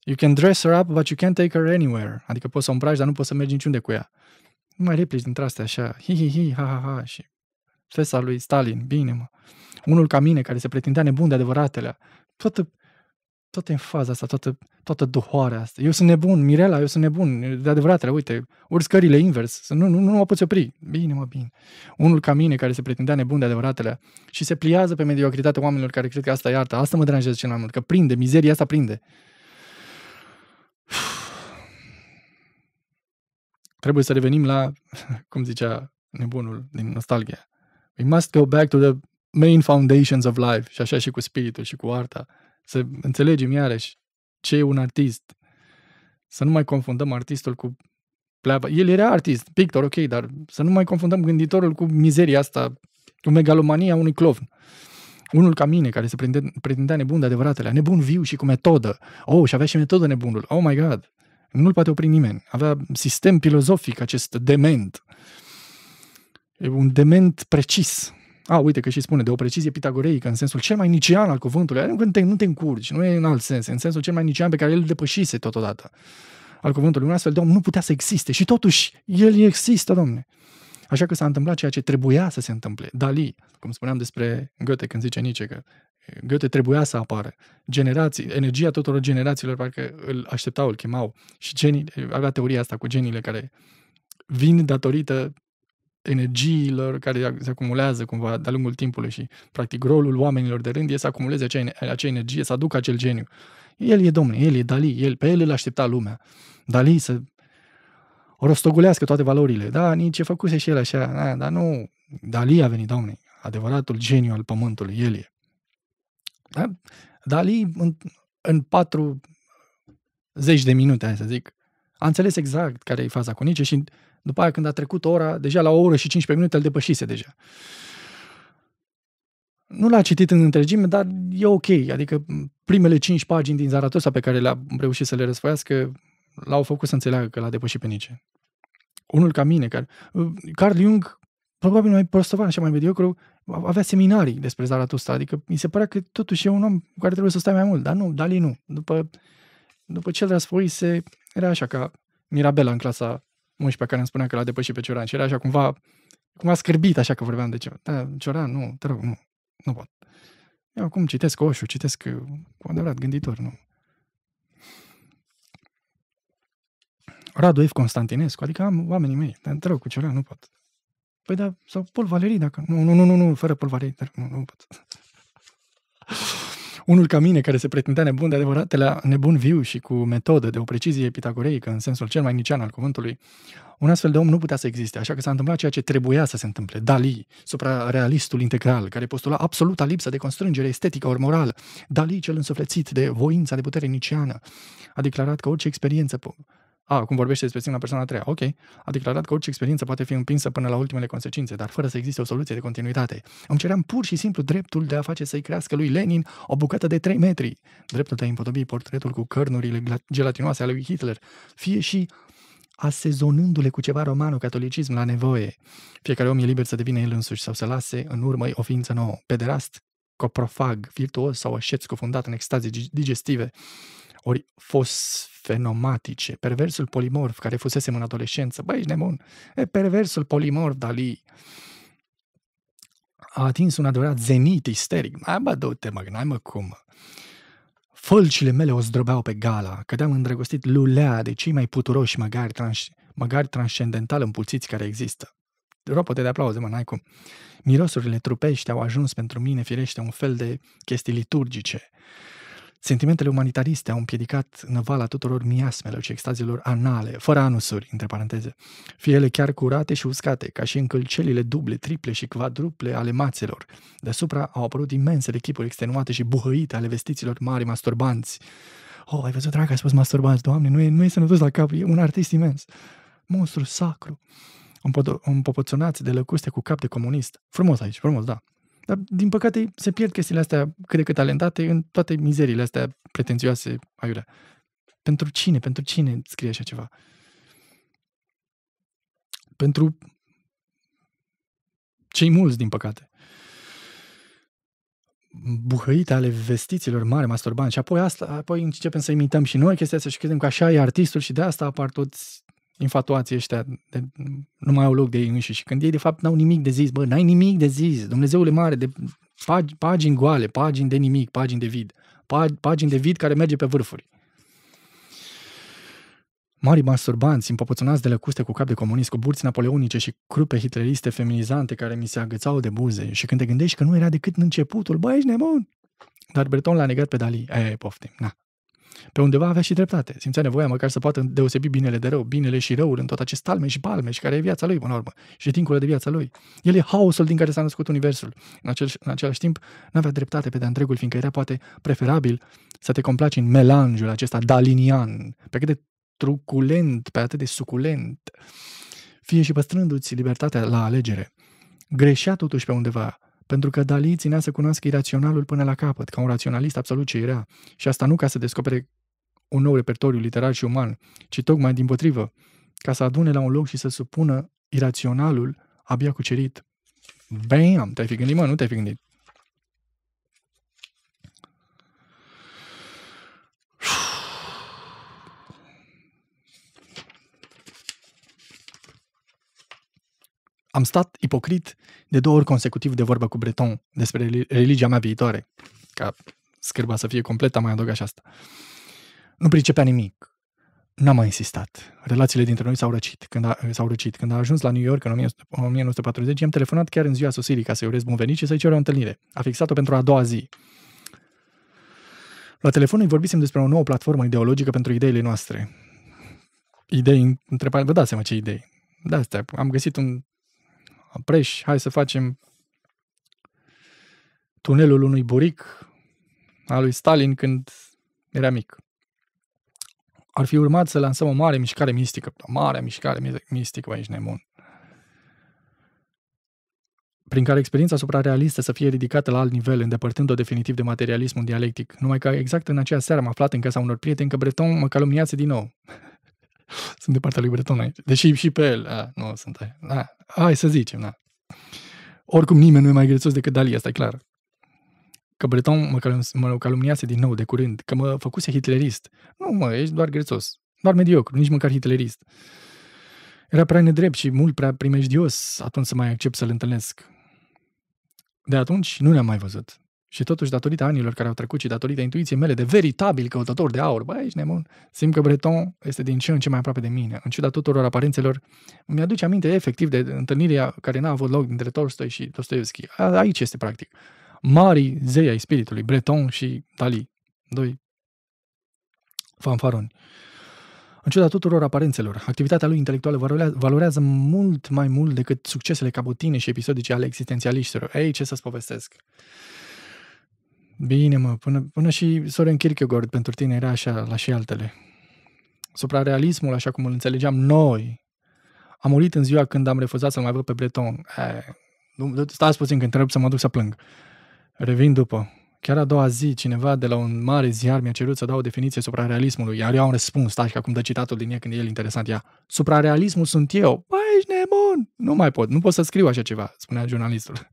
You can dress her up, but you can't take her anywhere. Adică poți să o îmbraci, dar nu poți să mergi niciunde cu ea. Nu mai replici dintre astea așa, hi, hi, hi, ha, ha, ha, și fesa lui Stalin, bine, mă. Unul ca mine, care se pretindea nebun de adevăratele. Toată toată în faza asta, toată, toată duhoarea asta. Eu sunt nebun, Mirela, eu sunt nebun, de adevărat, uite, urc scările invers, nu, nu, nu mă poți opri. Bine, mă, bine. Unul ca mine, care se pretindea nebun de adevăratele și se pliază pe mediocritatea oamenilor care cred că asta e arta. Asta mă deranjează cel mai mult, că prinde, mizeria asta prinde. Trebuie să revenim la, cum zicea nebunul din nostalgia. We must go back to the main foundations of life. Și așa și cu spiritul și cu arta să înțelegem iarăși ce e un artist. Să nu mai confundăm artistul cu pleava. El era artist, pictor, ok, dar să nu mai confundăm gânditorul cu mizeria asta, cu megalomania unui clovn. Unul ca mine, care se pretindea nebun de adevăratele, nebun viu și cu metodă. Oh, și avea și metodă nebunul. Oh my God! Nu-l poate opri nimeni. Avea sistem filozofic acest dement. E un dement precis. A, uite că și spune de o precizie pitagoreică în sensul cel mai nician al cuvântului. Nu te, nu te încurci, nu e în alt sens, în sensul cel mai nician pe care el îl depășise totodată al cuvântului. Un astfel de om nu putea să existe și totuși el există, domne. Așa că s-a întâmplat ceea ce trebuia să se întâmple. Dali, cum spuneam despre Goethe când zice Nietzsche că Goethe trebuia să apară. Generații, energia tuturor generațiilor parcă îl așteptau, îl chemau. Și genii, avea teoria asta cu geniile care vin datorită energiilor care se acumulează cumva de-a lungul timpului și, practic, rolul oamenilor de rând e să acumuleze acea, acea energie, să aducă acel geniu. El e domnul, el e Dali, el, pe el îl aștepta lumea. Dali să rostogulească toate valorile. Da, nici e făcuse și el așa, da, dar nu, Dali a venit, domne, adevăratul geniu al pământului, el e. Da? Dali, în, în patru zeci de minute, hai să zic, a înțeles exact care e faza cu Nice și după aia, când a trecut ora, deja la o oră și 15 minute îl depășise deja. Nu l-a citit în întregime, dar e ok. Adică primele 5 pagini din Zaratosa pe care le-a reușit să le răsfoiască, l-au făcut să înțeleagă că l-a depășit pe Nice. Unul ca mine, care... Carl Jung, probabil mai prostovan și mai mediocru, avea seminarii despre Zaratosta, adică mi se părea că totuși e un om cu care trebuie să stai mai mult, dar nu, Dali nu. După, după ce îl răsfoise, era așa ca Mirabela în clasa pe care îmi spunea că l-a depășit pe Cioran și era așa cumva, cumva scârbit, așa că vorbeam de ceva. Da, Cioran, nu, te rog, nu, nu pot. Eu acum citesc Oșu, citesc uh, cu adevărat gânditor, nu. Radu F. Constantinescu, adică am oamenii mei, dar te rog, cu Cioran nu pot. Păi da, sau Paul Valerii, dacă... Nu, nu, nu, nu, nu fără Paul Valerii, nu, nu pot. Unul ca mine, care se pretindea nebun de adevărat, la nebun viu și cu metodă de o precizie pitagoreică în sensul cel mai nician al cuvântului, un astfel de om nu putea să existe, așa că s-a întâmplat ceea ce trebuia să se întâmple. Dali, suprarealistul integral, care postula absoluta lipsă de constrângere estetică ori morală. Dali, cel însuflețit de voința de putere niciană, a declarat că orice experiență a, acum vorbește despre sine la persoana a treia. Ok. A declarat că orice experiență poate fi împinsă până la ultimele consecințe, dar fără să existe o soluție de continuitate. Îmi ceream pur și simplu dreptul de a face să-i crească lui Lenin o bucată de 3 metri. Dreptul de a împodobi portretul cu cărnurile gelatinoase ale lui Hitler. Fie și asezonându-le cu ceva romano-catolicism la nevoie. Fiecare om e liber să devină el însuși sau să lase în urmă o ființă nouă. Pederast, coprofag, virtuos sau așet scufundat în extaze digestive ori fosfenomatice, perversul polimorf care fusese în adolescență, băi, ești nebun, e perversul polimorf Dali a atins un adevărat zenit isteric. Mai bă, du-te, mă, n-ai mă cum. Fălcile mele o zdrobeau pe gala, cădeam îndrăgostit lulea de cei mai puturoși măgari, trans, măgari transcendental împulțiți care există. Ropote de aplauze, mă, n-ai cum. Mirosurile trupești au ajuns pentru mine, firește, un fel de chestii liturgice. Sentimentele umanitariste au împiedicat năvala tuturor miasmelor și extazilor anale, fără anusuri, între paranteze, fie ele chiar curate și uscate, ca și încălcelile duble, triple și quadruple ale mațelor. Deasupra au apărut imensele chipuri extenuate și buhăite ale vestiților mari masturbanți. Oh, ai văzut, dragă, a spus masturbanți, doamne, nu e, nu e sănătos la cap, e un artist imens. Monstru sacru. Împopoțonați de lăcuste cu cap de comunist. Frumos aici, frumos, da. Dar, din păcate, se pierd chestiile astea cât de cât talentate în toate mizeriile astea pretențioase, aiurea. Pentru cine? Pentru cine scrie așa ceva? Pentru cei mulți, din păcate. Buhăite ale vestiților mari masturbanți și apoi asta, apoi începem să imităm și noi chestia asta și credem că așa e artistul și de asta apar toți infatuații ăștia de, nu mai au loc de ei înșiși. Când ei de fapt n-au nimic de zis, bă, n-ai nimic de zis, Dumnezeule mare, de pag, pagini goale, pagini de nimic, pagini de vid, pag, pagini de vid care merge pe vârfuri. Mari masturbanți, împopățunați de lăcuste cu cap de comunist, cu burți napoleonice și crupe hitleriste feminizante care mi se agățau de buze. Și când te gândești că nu era decât în începutul, bă, ești nebun! Dar Breton l-a negat pe Dali. E, poftim, na, pe undeva avea și dreptate. Simțea nevoia măcar să poată deosebi binele de rău, binele și răul în tot acest talme și palme și care e viața lui, până la urmă, și dincolo de viața lui. El e haosul din care s-a născut universul. În, acel, în același timp, nu avea dreptate pe de întregul, fiindcă era poate preferabil să te complaci în melanjul acesta dalinian, pe cât de truculent, pe atât de suculent, fie și păstrându-ți libertatea la alegere. Greșea totuși pe undeva, pentru că Dali ținea să cunoască iraționalul până la capăt, ca un raționalist absolut ce era. Și asta nu ca să descopere un nou repertoriu literar și uman, ci tocmai din potrivă, ca să adune la un loc și să supună iraționalul abia cucerit. Bam! Te-ai fi gândit, mă? Nu te-ai fi gândit. Am stat ipocrit de două ori consecutiv de vorbă cu Breton despre religia mea viitoare. Ca scârba să fie completă, am mai adăugat și asta. Nu pricepea nimic. N-am mai insistat. Relațiile dintre noi s-au răcit. Când a, s-au răcit. Când a ajuns la New York în 1940, i-am telefonat chiar în ziua sosirii ca să-i urez bun venit și să-i cer o întâlnire. A fixat-o pentru a doua zi. La telefon îi vorbisem despre o nouă platformă ideologică pentru ideile noastre. Idei, întrebare, vă dați seama ce idei. De astea, am găsit un preș, hai să facem tunelul unui buric al lui Stalin când era mic. Ar fi urmat să lansăm o mare mișcare mistică, o mare mișcare mistică, aici nebun, prin care experiența suprarealistă să fie ridicată la alt nivel, îndepărtând-o definitiv de materialismul dialectic. Numai că exact în aceea seară am aflat în casa unor prieteni că Breton mă calumniați din nou. Sunt de partea lui Breton aici. Deși și pe el, a, nu sunt aia. A, hai să zicem, da. Oricum nimeni nu e mai grețos decât Dali, asta e clar. Că Breton mă, calum- mă calumniase din nou de curând, că mă făcuse hitlerist. Nu, mă, ești doar grețos. Doar mediocru, nici măcar hitlerist. Era prea nedrept și mult prea primejdios atunci să mai accept să-l întâlnesc. De atunci nu ne-am mai văzut. Și totuși, datorită anilor care au trecut și datorită intuiției mele de veritabil căutător de aur, băi, ești nebun, simt că Breton este din ce în ce mai aproape de mine. În ciuda tuturor aparențelor, mi-aduce aminte efectiv de întâlnirea care n-a avut loc dintre Tolstoi și Dostoevski. Aici este practic. Mari zei ai spiritului, Breton și Dali, doi fanfaroni. În ciuda tuturor aparențelor, activitatea lui intelectuală valorează mult mai mult decât succesele cabutine și episodice ale existențialiștilor. Ei, ce să-ți povestesc? Bine, mă, până, până și Soren Kierkegaard pentru tine era așa, la și altele. Suprarealismul, așa cum îl înțelegeam noi, a murit în ziua când am refuzat să-l mai văd pe Breton. E, stați puțin, când trebuie să mă duc să plâng. Revin după. Chiar a doua zi, cineva de la un mare ziar mi-a cerut să dau o definiție suprarealismului, iar eu am răspuns, stai, că acum dă citatul din ea când e el interesant ea. Suprarealismul sunt eu. Băi, ești nebun! Nu mai pot, nu pot să scriu așa ceva, spunea jurnalistul.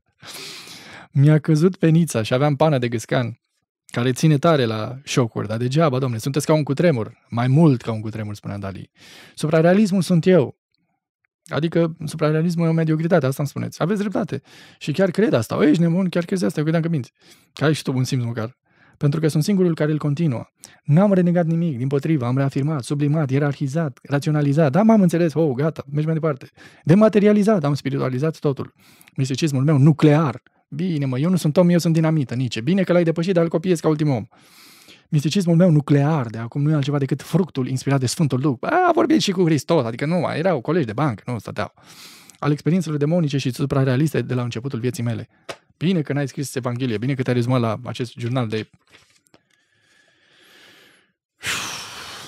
Mi-a căzut penița și aveam pană de gâscan, care ține tare la șocuri, dar degeaba, domne, sunteți ca un cutremur, mai mult ca un cutremur, spunea Dali. Suprarealismul sunt eu. Adică suprarealismul e o mediocritate, asta îmi spuneți. Aveți dreptate. Și chiar cred asta. O, ești nebun, chiar crezi asta, eu credeam că minți. Că ai și tu un simț măcar. Pentru că sunt singurul care îl continuă. N-am renegat nimic, din potrivă, am reafirmat, sublimat, ierarhizat, raționalizat. Da, m-am înțeles, oh, gata, mergi mai departe. Dematerializat, am spiritualizat totul. Misticismul meu nuclear, Bine, mă, eu nu sunt om, eu sunt dinamită, nici. Bine că l-ai depășit, dar îl copiez ca ultimul om. Misticismul meu nuclear de acum nu e altceva decât fructul inspirat de Sfântul Duh. A vorbit și cu Hristos, adică nu mai erau colegi de bancă, nu stăteau. Al experiențelor demonice și suprarealiste de la începutul vieții mele. Bine că n-ai scris Evanghelie, bine că te-ai rezumat la acest jurnal de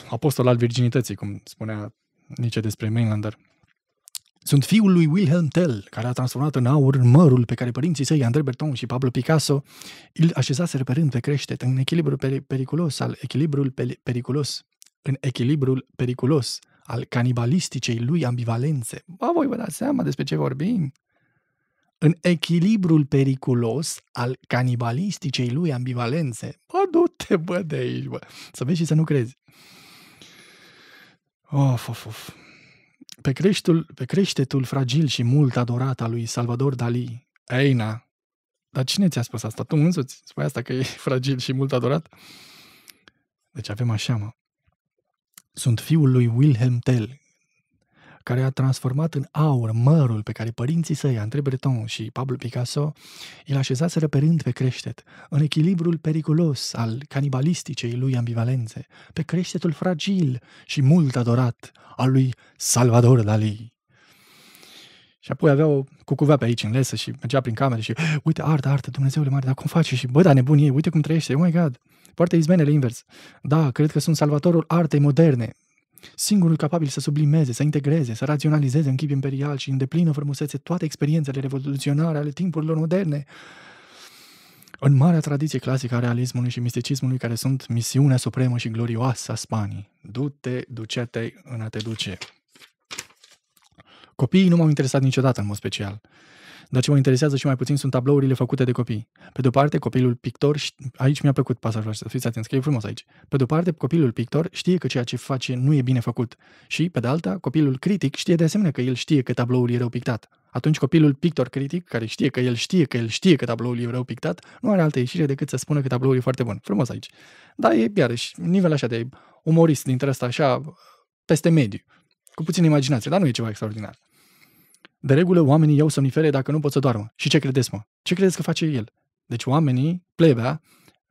apostol al virginității, cum spunea Nice despre Mainlander. Sunt fiul lui Wilhelm Tell, care a transformat în aur mărul pe care părinții săi, André Breton și Pablo Picasso, îl așezaseră pe rând pe creștet, în echilibrul peri- periculos al echilibrul pe- periculos, în echilibrul periculos al canibalisticei lui ambivalențe. Ba, voi vă dați seama despre ce vorbim? În echilibrul periculos al canibalisticei lui ambivalențe. Bă, du-te, bă, de aici, bă. Să vezi și să nu crezi. Of, of, of. Pe, creștul, pe creștetul fragil și mult adorat al lui Salvador Dali, Eina, dar cine ți-a spus asta? Tu însuți spui asta că e fragil și mult adorat? Deci avem așa, mă. Sunt fiul lui Wilhelm Tell, care a transformat în aur mărul pe care părinții săi, André Breton și Pablo Picasso, îl așezaseră pe rând pe creștet, în echilibrul periculos al canibalisticei lui ambivalențe, pe creștetul fragil și mult adorat al lui Salvador Dali. Și apoi avea o cucuvea pe aici în lesă și mergea prin camere și uite, artă, artă, Dumnezeule mare, dar cum face? Și bă, da, nebunie, uite cum trăiește, oh my god. Poartă izmenele invers. Da, cred că sunt salvatorul artei moderne. Singurul capabil să sublimeze, să integreze, să raționalizeze în chip imperial și în deplină frumusețe toate experiențele revoluționare ale timpurilor moderne. În marea tradiție clasică a realismului și misticismului care sunt misiunea supremă și glorioasă a Spanii. Du-te, duce-te în a te duce. Copiii nu m-au interesat niciodată în mod special. Dar ce mă interesează și mai puțin sunt tablourile făcute de copii. Pe de-o parte, copilul pictor, aici mi-a plăcut pasajul ăsta, fiți atenți, că e frumos aici. Pe de-o parte, copilul pictor știe că ceea ce face nu e bine făcut. Și, pe de alta, copilul critic știe de asemenea că el știe că tabloul e rău pictat. Atunci copilul pictor critic, care știe că el știe că el știe că tabloul e rău pictat, nu are altă ieșire decât să spună că tabloul e foarte bun. Frumos aici. Dar e iarăși nivel așa de umorist dintre ăsta așa peste mediu. Cu puțin imaginație, dar nu e ceva extraordinar. De regulă, oamenii iau somnifere dacă nu pot să doarmă. Și ce credeți, mă? Ce credeți că face el? Deci oamenii, plebea,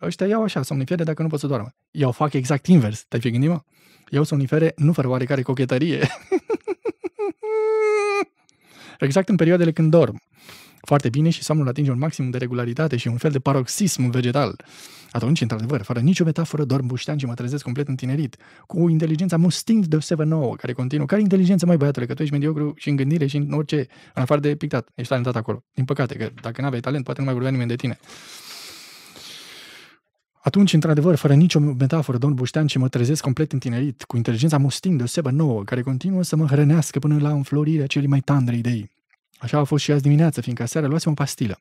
ăștia iau așa, somnifere dacă nu pot să doarmă. Eu fac exact invers, te-ai fi gândit, mă? Iau somnifere nu fără oarecare cochetărie. exact în perioadele când dorm foarte bine și somnul atinge un maximum de regularitate și un fel de paroxism vegetal. Atunci, într-adevăr, fără nicio metaforă, dorm buștean și mă trezesc complet întinerit, cu inteligența musting de 7-9, care continuă. Care inteligență, mai băiatule, că tu ești mediocru și în gândire și în orice, în afară de pictat. Ești talentat acolo. Din păcate, că dacă n-aveai talent, poate nu mai vorbea nimeni de tine. Atunci, într-adevăr, fără nicio metaforă, domn Buștean, și mă trezesc complet întinerit, cu inteligența musting de o sebă nouă, care continuă să mă hrănească până la înflorirea celei mai tandre idei. Așa a fost și azi dimineață, fiindcă seara luasem o pastilă.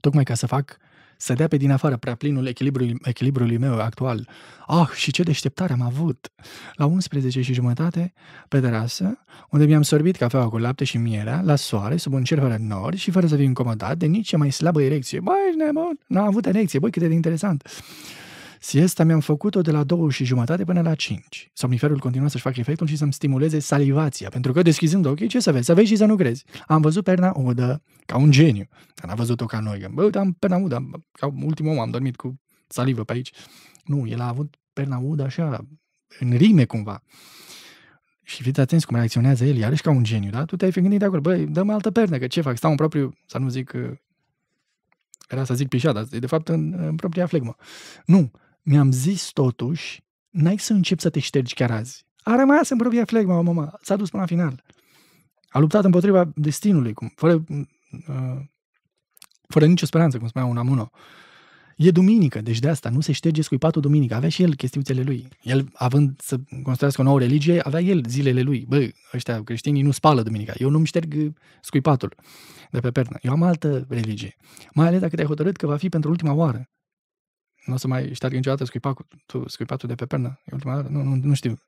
Tocmai ca să fac să dea pe din afară prea plinul echilibrului, echilibrului meu actual. Ah, și ce deșteptare am avut! La 11 și jumătate, pe terasă, unde mi-am sorbit cafeaua cu lapte și mierea, la soare, sub un cer fără nori și fără să fiu incomodat de nici cea mai slabă erecție. Băi, nebun, n-am avut erecție, băi, cât de interesant! Siesta mi-am făcut-o de la două și jumătate până la 5. Somniferul continua să-și facă efectul și să-mi stimuleze salivația, pentru că deschizând ochii, ce să vezi? Să vezi și să nu crezi. Am văzut perna udă, ca un geniu. Dar n-am văzut-o ca noi. Bă, uite, am perna udă, ca ultimul om am dormit cu salivă pe aici. Nu, el a avut perna udă așa, în rime cumva. Și fiți atenți cum reacționează el, iarăși ca un geniu, da? Tu te-ai fi gândit de acolo, băi, dă-mi altă pernă, că ce fac? Stau în propriu, să nu zic, era să zic pișat, dar de fapt în, în propria flegmă. Nu, mi-am zis totuși, n-ai să începi să te ștergi chiar azi. A rămas în propria flegma, mama, s-a dus până la final. A luptat împotriva destinului, cum, fără, uh, fără nicio speranță, cum spunea un amuno. E duminică, deci de asta nu se șterge scuipatul duminică. Avea și el chestiuțele lui. El, având să construiască o nouă religie, avea el zilele lui. Bă, ăștia creștinii nu spală duminica. Eu nu-mi șterg scuipatul de pe pernă. Eu am altă religie. Mai ales dacă te-ai hotărât că va fi pentru ultima oară nu o să mai șteargă niciodată scuipatul, tu, scuipatul de pe pernă. E ultima dată? Nu, nu, nu știu.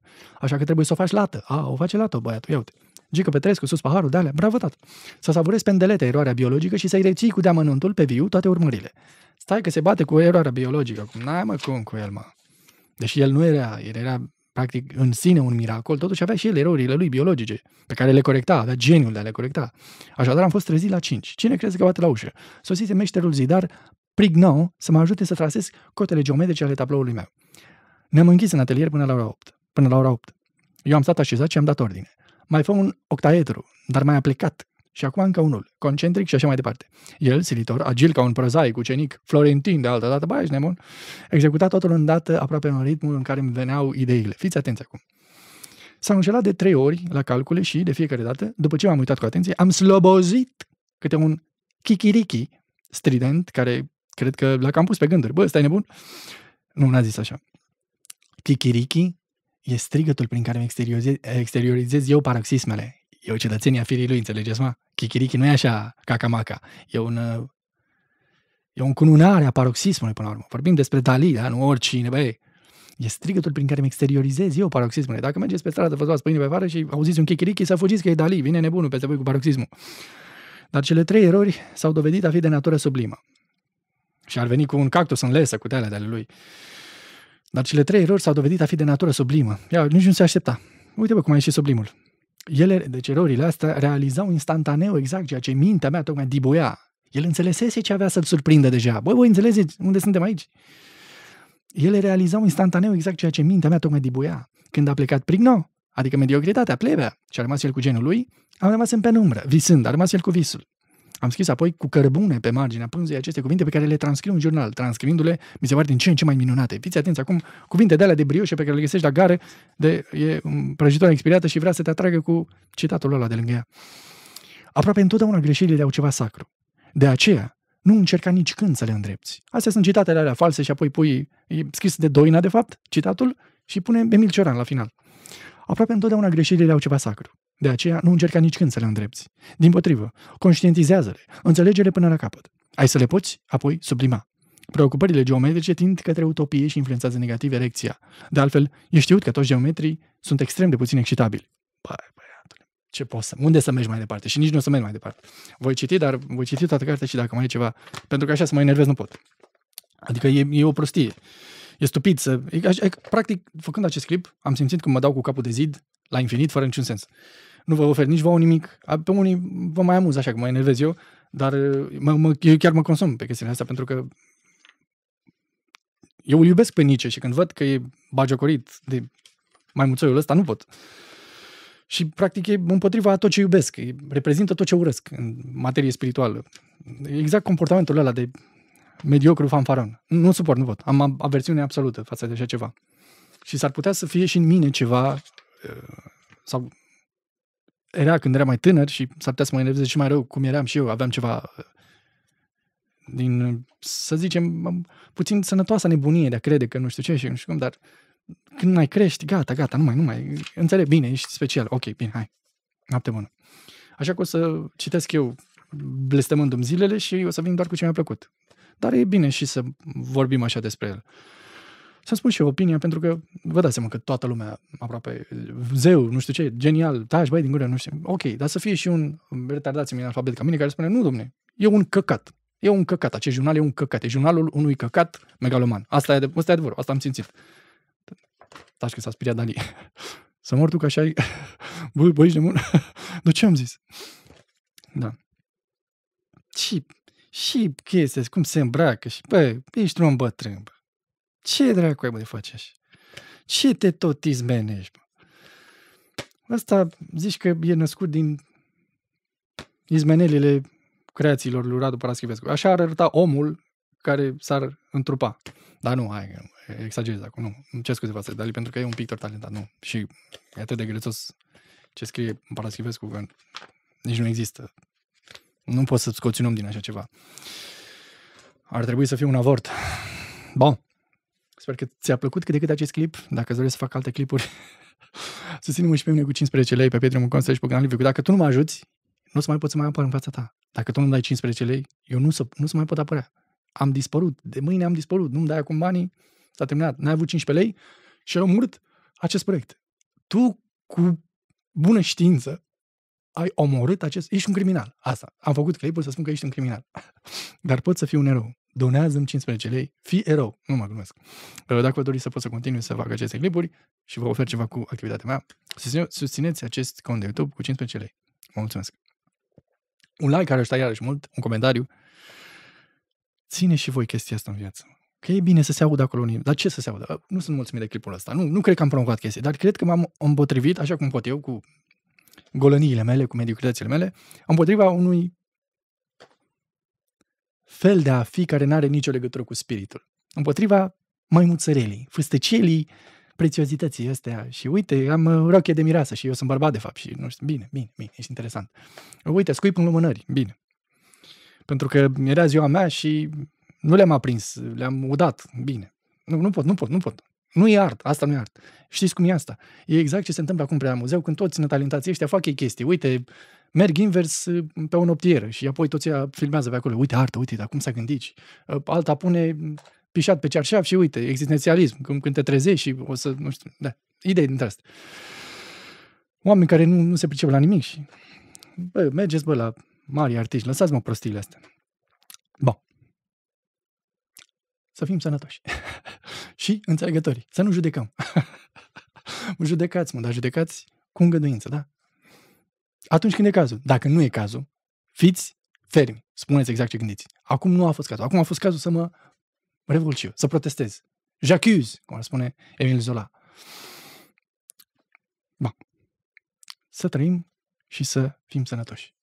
Așa că trebuie să o faci lată. A, o face lată, băiatul, ia uite. Gică Petrescu, sus paharul, de alea, bravo tată. Să savurezi pendelete eroarea biologică și să-i reții cu deamănuntul pe viu toate urmările. Stai că se bate cu eroarea biologică. Cum n-ai mă cum cu el, mă. Deși el nu era, el era practic în sine un miracol, totuși avea și el erorile lui biologice, pe care le corecta, avea geniul de a le corecta. Așadar am fost trezit la 5. Cine crezi că bate la ușă? Sosise meșterul zidar Prignou să mă ajute să trasez cotele geometrice ale tabloului meu. Ne-am închis în atelier până la ora 8. Până la ora 8. Eu am stat așezat și am dat ordine. Mai fă un octaedru, dar mai a plecat. Și acum încă unul, concentric și așa mai departe. El, silitor, agil ca un prozaic, ucenic, florentin de altă dată, bai, ești nebun, executa totul îndată aproape în ritmul în care îmi veneau ideile. Fiți atenți acum. S-a înșelat de trei ori la calcule și, de fiecare dată, după ce m-am uitat cu atenție, am slobozit câte un kikiriki strident care Cred că l-a cam pus pe gânduri. Bă, stai nebun? Nu, n-a zis așa. Kikiriki e strigătul prin care îmi exteriorizez, exteriorizez eu paroxismele. E o cetățenie a firii lui, înțelegeți, mă? Kikiriki nu e așa cacamaca. E un, e un cununare a paroxismului, până la urmă. Vorbim despre Dali, da? Nu oricine, băi. E strigătul prin care îmi exteriorizez eu paroxismele. Dacă mergeți pe stradă, vă luați pâine pe afară și auziți un kikiriki, să fugiți că e Dali, vine nebunul peste voi cu paroxismul. Dar cele trei erori s-au dovedit a fi de natură sublimă. Și ar veni cu un cactus în lesă, cu teale de ale lui. Dar cele trei erori s-au dovedit a fi de natură sublimă. Ia, nici nu se aștepta. Uite bă cum a ieșit sublimul. Ele, deci erorile astea, realizau instantaneu exact ceea ce mintea mea tocmai dibuia. El înțelesese ce avea să-l surprindă deja. Băi, voi înțelegeți unde suntem aici? Ele realizau instantaneu exact ceea ce mintea mea tocmai dibuia. Când a plecat Prigno, adică mediocritatea, plebea, și a rămas el cu genul lui, am rămas în penumbră, visând, a rămas el cu visul. Am scris apoi cu cărbune pe marginea pânzei aceste cuvinte pe care le transcriu în jurnal. Transcriindu-le, mi se pare din ce în ce mai minunate. Fiți atenți acum, cuvinte de alea de brioșe pe care le găsești la gare, de e prăjitură expirată și vrea să te atragă cu citatul ăla de lângă ea. Aproape întotdeauna greșelile au ceva sacru. De aceea, nu încerca nici când să le îndrepți. Astea sunt citatele alea false și apoi pui, e scris de Doina, de fapt, citatul, și pune Emil Cioran la final. Aproape întotdeauna greșelile au ceva sacru. De aceea nu încerca nici când să le îndrepți. Din potrivă, conștientizează-le, înțelege-le până la capăt. Ai să le poți, apoi sublima. Preocupările geometrice tind către utopie și influențează negativ erecția. De altfel, e știut că toți geometrii sunt extrem de puțin excitabili. Băi, băiatule, ce poți să... Unde să mergi mai departe? Și nici nu o să mergi mai departe. Voi citi, dar voi citi toată cartea și dacă mai e ceva... Pentru că așa să mă enervez nu pot. Adică e, e o prostie. E stupid să... E, e, practic, făcând acest clip, am simțit că mă dau cu capul de zid la infinit, fără niciun sens nu vă ofer nici vouă nimic. Pe unii vă mai amuz așa, că mă enervez eu, dar mă, mă, eu chiar mă consum pe chestiile astea, pentru că eu îl iubesc pe Nice și când văd că e bagiocorit de maimuțoiul ăsta, nu pot. Și practic e împotriva a tot ce iubesc, e, reprezintă tot ce urăsc în materie spirituală. Exact comportamentul ăla de mediocru fanfaron. Nu suport, nu pot. Am aversiune absolută față de așa ceva. Și s-ar putea să fie și în mine ceva uh, sau era când era mai tânăr și s-ar putea să mă enerveze și mai rău cum eram și eu, aveam ceva uh, din, să zicem, puțin sănătoasă nebunie de a crede că nu știu ce și nu știu cum, dar când mai crești, gata, gata, nu mai, nu mai, înțeleg, bine, ești special, ok, bine, hai, noapte bună. Așa că o să citesc eu blestemându-mi zilele și o să vin doar cu ce mi-a plăcut. Dar e bine și să vorbim așa despre el. Să spun și eu opinia, pentru că vă dați seama că toată lumea aproape zeu, nu știu ce, genial, taci, băi, din gură, nu știu. Ok, dar să fie și un retardat în alfabet ca mine care spune, nu, domne, e un căcat. E un căcat. Acest jurnal e un căcat. E jurnalul unui căcat megaloman. Asta e, asta e adevărul. Asta am simțit. Taci că s-a speriat Dali. Să mor tu că așa ai... Băi, băi, ești de mult. De ce am zis? Da. Și, și chestia, cum se îmbracă și, bă, ești un bătrân, bă. Ce dracu ai, bă, de faci așa? Ce te tot izmenești, bă? Asta zici că e născut din izmenelile creațiilor lui Radu Paraschivescu. Așa ar arăta omul care s-ar întrupa. Dar nu, hai, exagerez acum, nu. Ce scuze față Dali, pentru că e un pictor talentat, nu. Și e atât de grețos ce scrie Paraschivescu, că nici nu există. Nu poți să scoți un om din așa ceva. Ar trebui să fie un avort. Bun. Sper că ți-a plăcut cât de cât acest clip. Dacă îți dorești să fac alte clipuri, susține-mă și pe mine cu 15 lei pe Patreon.com și pe canal Liviu. Dacă tu nu mă ajuți, nu o să mai pot să mai apar în fața ta. Dacă tu nu dai 15 lei, eu nu să, nu să mai pot apărea. Am dispărut. De mâine am dispărut. Nu-mi dai acum banii, s-a terminat. N-ai avut 15 lei și ai omorât acest proiect. Tu, cu bună știință, ai omorât acest... Ești un criminal. Asta. Am făcut clipul să spun că ești un criminal. Dar pot să fiu un erou. Donează-mi 15 lei, fii erou. Nu mă glumesc. Dacă vă doriți să pot să continui să fac aceste clipuri și vă ofer ceva cu activitatea mea, susțineți acest cont de YouTube cu 15 lei. Vă mulțumesc. Un like care aș iarăși mult, un comentariu. Ține și voi chestia asta în viață. Că e bine să se audă acolo unii. Dar ce să se audă? Nu sunt mulțumit de clipul ăsta. Nu, nu cred că am promovat chestii, dar cred că m-am împotrivit, așa cum pot eu, cu golăniile mele, cu mediocritățile mele, împotriva unui fel de a fi care nu are nicio legătură cu spiritul. Împotriva maimuțărelii, fâstăcelii, prețiozității astea. Și uite, am uh, roche de mireasă și eu sunt bărbat de fapt. Și nu știu, bine, bine, bine, ești interesant. Uite, scuip în lumânări, bine. Pentru că era ziua mea și nu le-am aprins, le-am udat, bine. Nu, nu pot, nu pot, nu pot. Nu e art, asta nu e art. Știți cum e asta? E exact ce se întâmplă acum prea muzeu, când toți netalentații ăștia fac ei chestii. Uite, merg invers uh, pe o noptieră și apoi toți ea filmează pe acolo. Uite artă, uite, dar cum s-a gândit? Uh, alta pune pișat pe cearșaf și uite, existențialism, când, când te trezești și o să, nu știu, da, idei dintre asta. Oameni care nu, nu se pricep la nimic și, bă, mergeți, bă, la mari artiști, lăsați-mă prostiile astea. Bun. Să fim sănătoși. și înțelegători. Să nu judecăm. judecați, mă, dar judecați cu îngăduință, da? Atunci când e cazul. Dacă nu e cazul, fiți fermi. Spuneți exact ce gândiți. Acum nu a fost cazul. Acum a fost cazul să mă revolciu, să protestez. J'accuse, cum ar spune Emil Zola. Ba. Să trăim și să fim sănătoși.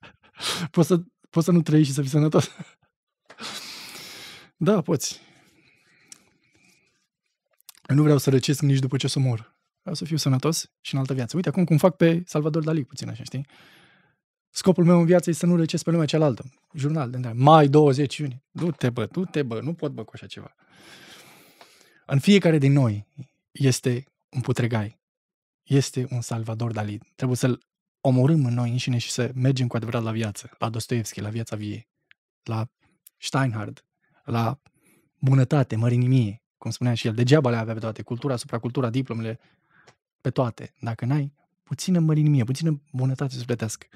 poți, să, poți să nu trăiești și să fii sănătos? da, poți. Eu nu vreau să răcesc nici după ce să mor. Vreau să fiu sănătos și în altă viață. Uite acum cum fac pe Salvador Dali puțin așa, știi? Scopul meu în viață este să nu răcesc pe lumea cealaltă. Jurnal de mai 20 iunie. Du-te, bă, du-te, bă, nu pot, bă, cu așa ceva. În fiecare din noi este un putregai. Este un Salvador Dali. Trebuie să-l omorâm în noi înșine și să mergem cu adevărat la viață. La Dostoevski, la viața vie. La Steinhard. La bunătate, mărinimie. Cum spunea și el. Degeaba le avea pe toate. Cultura, supracultura, diplomele, pe toate. Dacă n-ai puțină mărinimie, puțină bunătate sufletească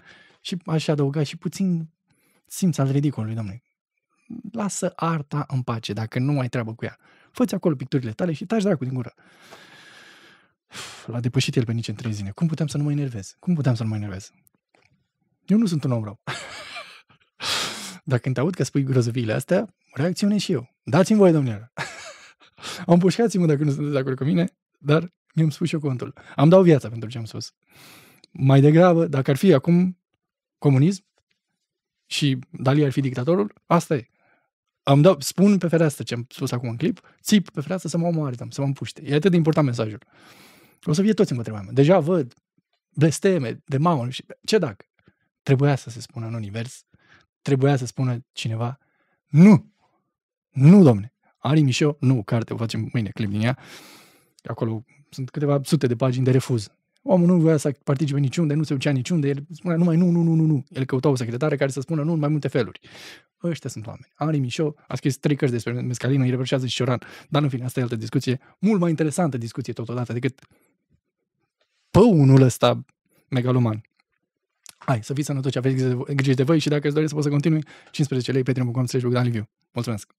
și aș adăuga și puțin simț al ridicolului, domnule. Lasă arta în pace, dacă nu mai treabă cu ea. Fă-ți acolo picturile tale și taci dracu din gură. L-a depășit el pe nici în trei zile. Cum puteam să nu mă enervez? Cum puteam să nu mă enervez? Eu nu sunt un om rău. Dacă când te aud că spui grozăviile astea, reacționez și eu. Dați-mi voie, domnule. Am pușcați-mă dacă nu sunteți de acord cu mine, dar mi-am spus și eu contul. Am dau viața pentru ce am spus. Mai degrabă, dacă ar fi acum comunism și Dali ar fi dictatorul, asta e. Am dat, spun pe fereastră ce am spus acum în clip, țip pe fereastră să mă omoare, să mă împuște. E atât de important mesajul. O să fie toți împotriva mea. Deja văd blesteme de mamă. Și ce dacă? Trebuia să se spună în univers, trebuia să spună cineva, nu, nu, domne, Ari Mișo, nu, carte, o facem mâine, clip din ea. Acolo sunt câteva sute de pagini de refuz. Omul nu voia să participe niciunde, nu se ducea niciunde, el spunea numai nu, nu, nu, nu, nu. El căuta o secretară care să spună nu în mai multe feluri. ăștia sunt oameni. Ari Mișo a scris trei cărți despre mescalină, îi reproșează și Cioran, dar în fine, asta e altă discuție, mult mai interesantă discuție totodată decât păunul ăsta megaloman. Hai, să fiți sănătoși, aveți grijă de voi și dacă îți doresc să poți să continui, 15 lei pe Patreon.com Mulțumesc!